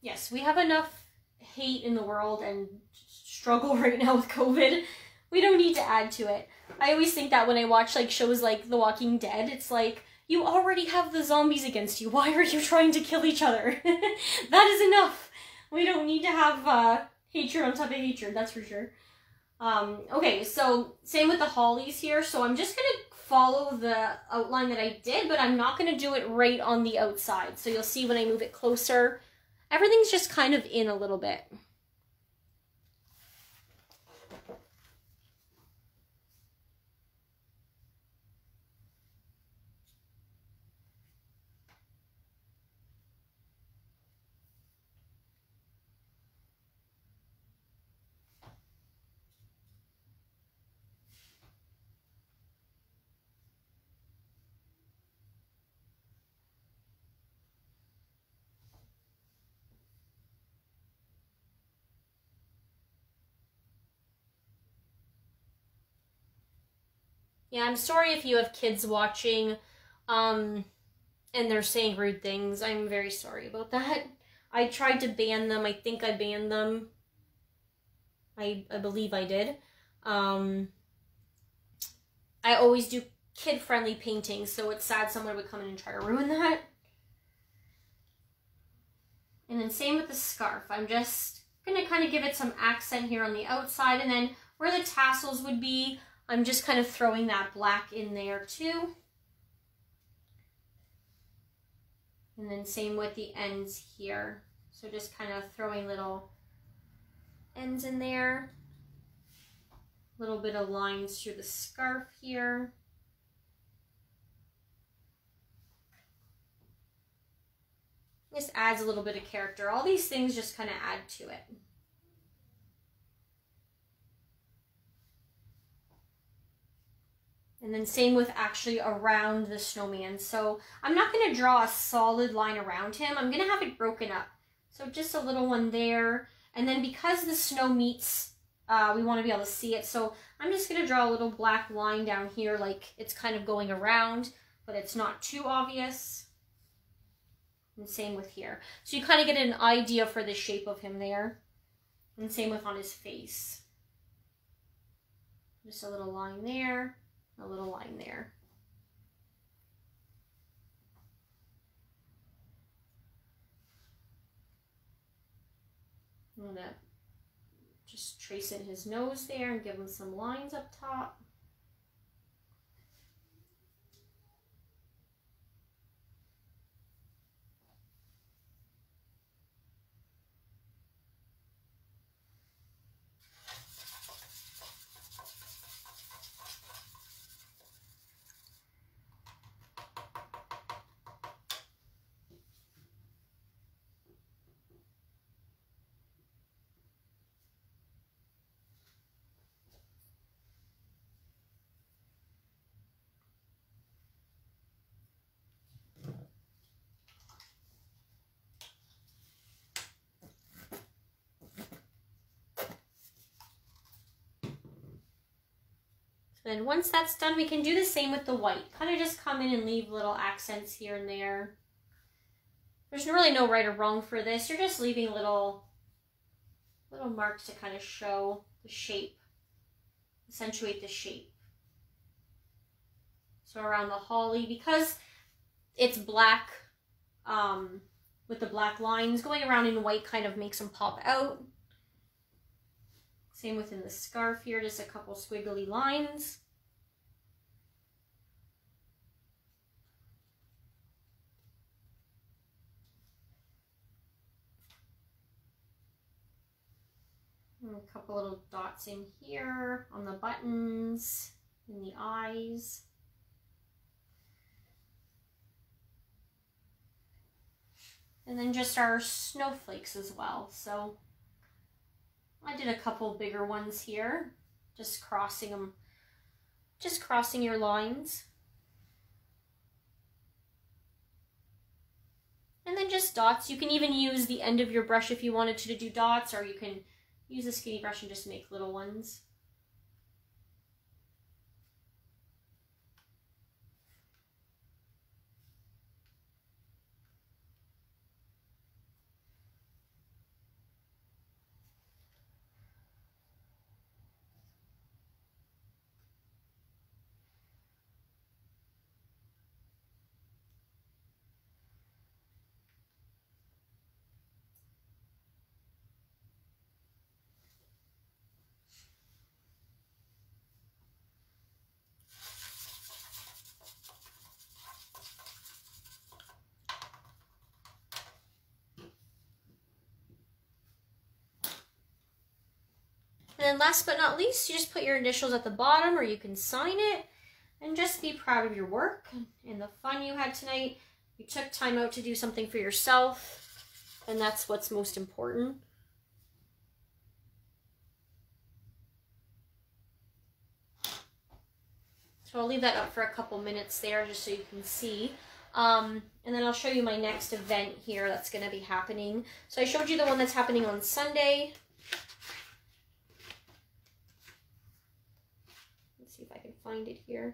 Yes, we have enough hate in the world and struggle right now with COVID. We don't need to add to it. I always think that when I watch like shows like The Walking Dead, it's like you already have the zombies against you. Why are you trying to kill each other? that is enough. We don't need to have uh, hatred on top of hatred. That's for sure. Um, okay, so same with the hollies here. So I'm just gonna follow the outline that I did, but I'm not to do it right on the outside. So you'll see when I move it closer, everything's just kind of in a little bit. Yeah, I'm sorry if you have kids watching um, and they're saying rude things. I'm very sorry about that. I tried to ban them. I think I banned them. I, I believe I did. Um, I always do kid-friendly paintings, so it's sad someone would come in and try to ruin that. And then same with the scarf. I'm just going to kind of give it some accent here on the outside, and then where the tassels would be, I'm just kind of throwing that black in there too. And then same with the ends here. So just kind of throwing little ends in there. A little bit of lines through the scarf here. Just adds a little bit of character. All these things just kind of add to it. And then same with actually around the snowman. So I'm not going to draw a solid line around him. I'm going to have it broken up. So just a little one there. And then because the snow meets, uh, we want to be able to see it. So I'm just going to draw a little black line down here like it's kind of going around, but it's not too obvious. And same with here. So you kind of get an idea for the shape of him there. And same with on his face. Just a little line there a little line there. I'm gonna just trace in his nose there and give him some lines up top. Then once that's done, we can do the same with the white. Kind of just come in and leave little accents here and there. There's really no right or wrong for this. You're just leaving little, little marks to kind of show the shape, accentuate the shape. So around the holly, because it's black um, with the black lines, going around in white kind of makes them pop out. Same within the scarf here, just a couple squiggly lines. a couple little dots in here on the buttons, in the eyes. And then just our snowflakes as well. So I did a couple bigger ones here, just crossing them, just crossing your lines. And then just dots. You can even use the end of your brush if you wanted to, to do dots, or you can use a skinny brush and just make little ones. Then last but not least, you just put your initials at the bottom or you can sign it and just be proud of your work and the fun you had tonight. You took time out to do something for yourself and that's what's most important. So I'll leave that up for a couple minutes there just so you can see. Um, and then I'll show you my next event here that's going to be happening. So I showed you the one that's happening on Sunday. Find it here.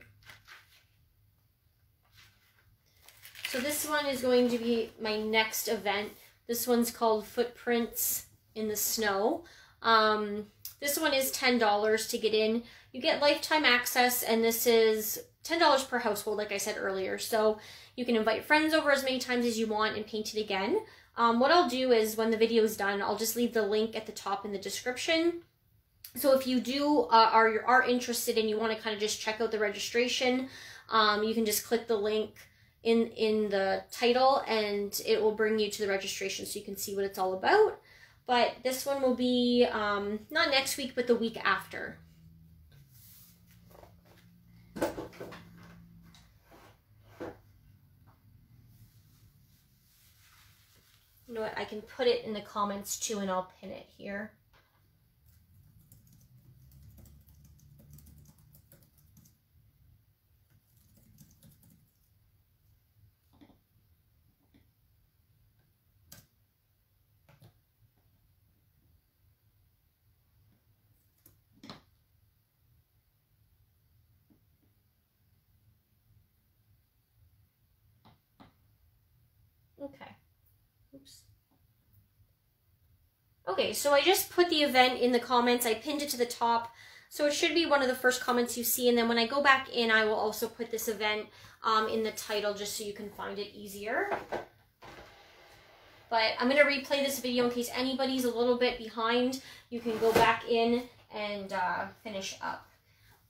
So this one is going to be my next event. This one's called Footprints in the Snow. Um, this one is $10 to get in. You get lifetime access and this is $10 per household, like I said earlier. So you can invite friends over as many times as you want and paint it again. Um, what I'll do is when the video is done, I'll just leave the link at the top in the description. So if you do uh, are you are interested and you want to kind of just check out the registration, um, you can just click the link in in the title and it will bring you to the registration so you can see what it's all about. But this one will be um, not next week, but the week after. You know what? I can put it in the comments too, and I'll pin it here. Okay. Oops. Okay, so I just put the event in the comments. I pinned it to the top. So it should be one of the first comments you see. And then when I go back in, I will also put this event um, in the title just so you can find it easier. But I'm going to replay this video in case anybody's a little bit behind. You can go back in and uh, finish up.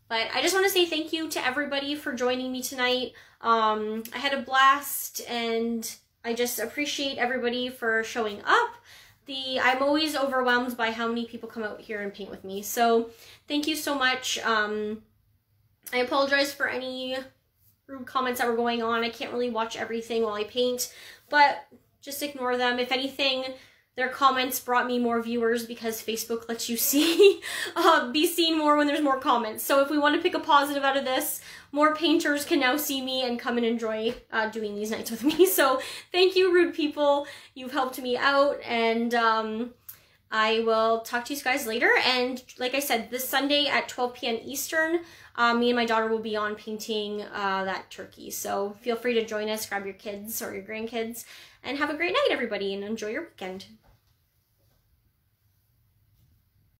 But I just want to say thank you to everybody for joining me tonight. Um, I had a blast and I just appreciate everybody for showing up. The I'm always overwhelmed by how many people come out here and paint with me. So thank you so much. Um, I apologize for any rude comments that were going on. I can't really watch everything while I paint, but just ignore them. If anything, their comments brought me more viewers because Facebook lets you see, uh, be seen more when there's more comments. So if we want to pick a positive out of this, more painters can now see me and come and enjoy uh, doing these nights with me. So thank you, rude people. You've helped me out and um, I will talk to you guys later. And like I said, this Sunday at 12 p.m. Eastern, uh, me and my daughter will be on painting uh, that turkey. So feel free to join us, grab your kids or your grandkids, and have a great night, everybody, and enjoy your weekend.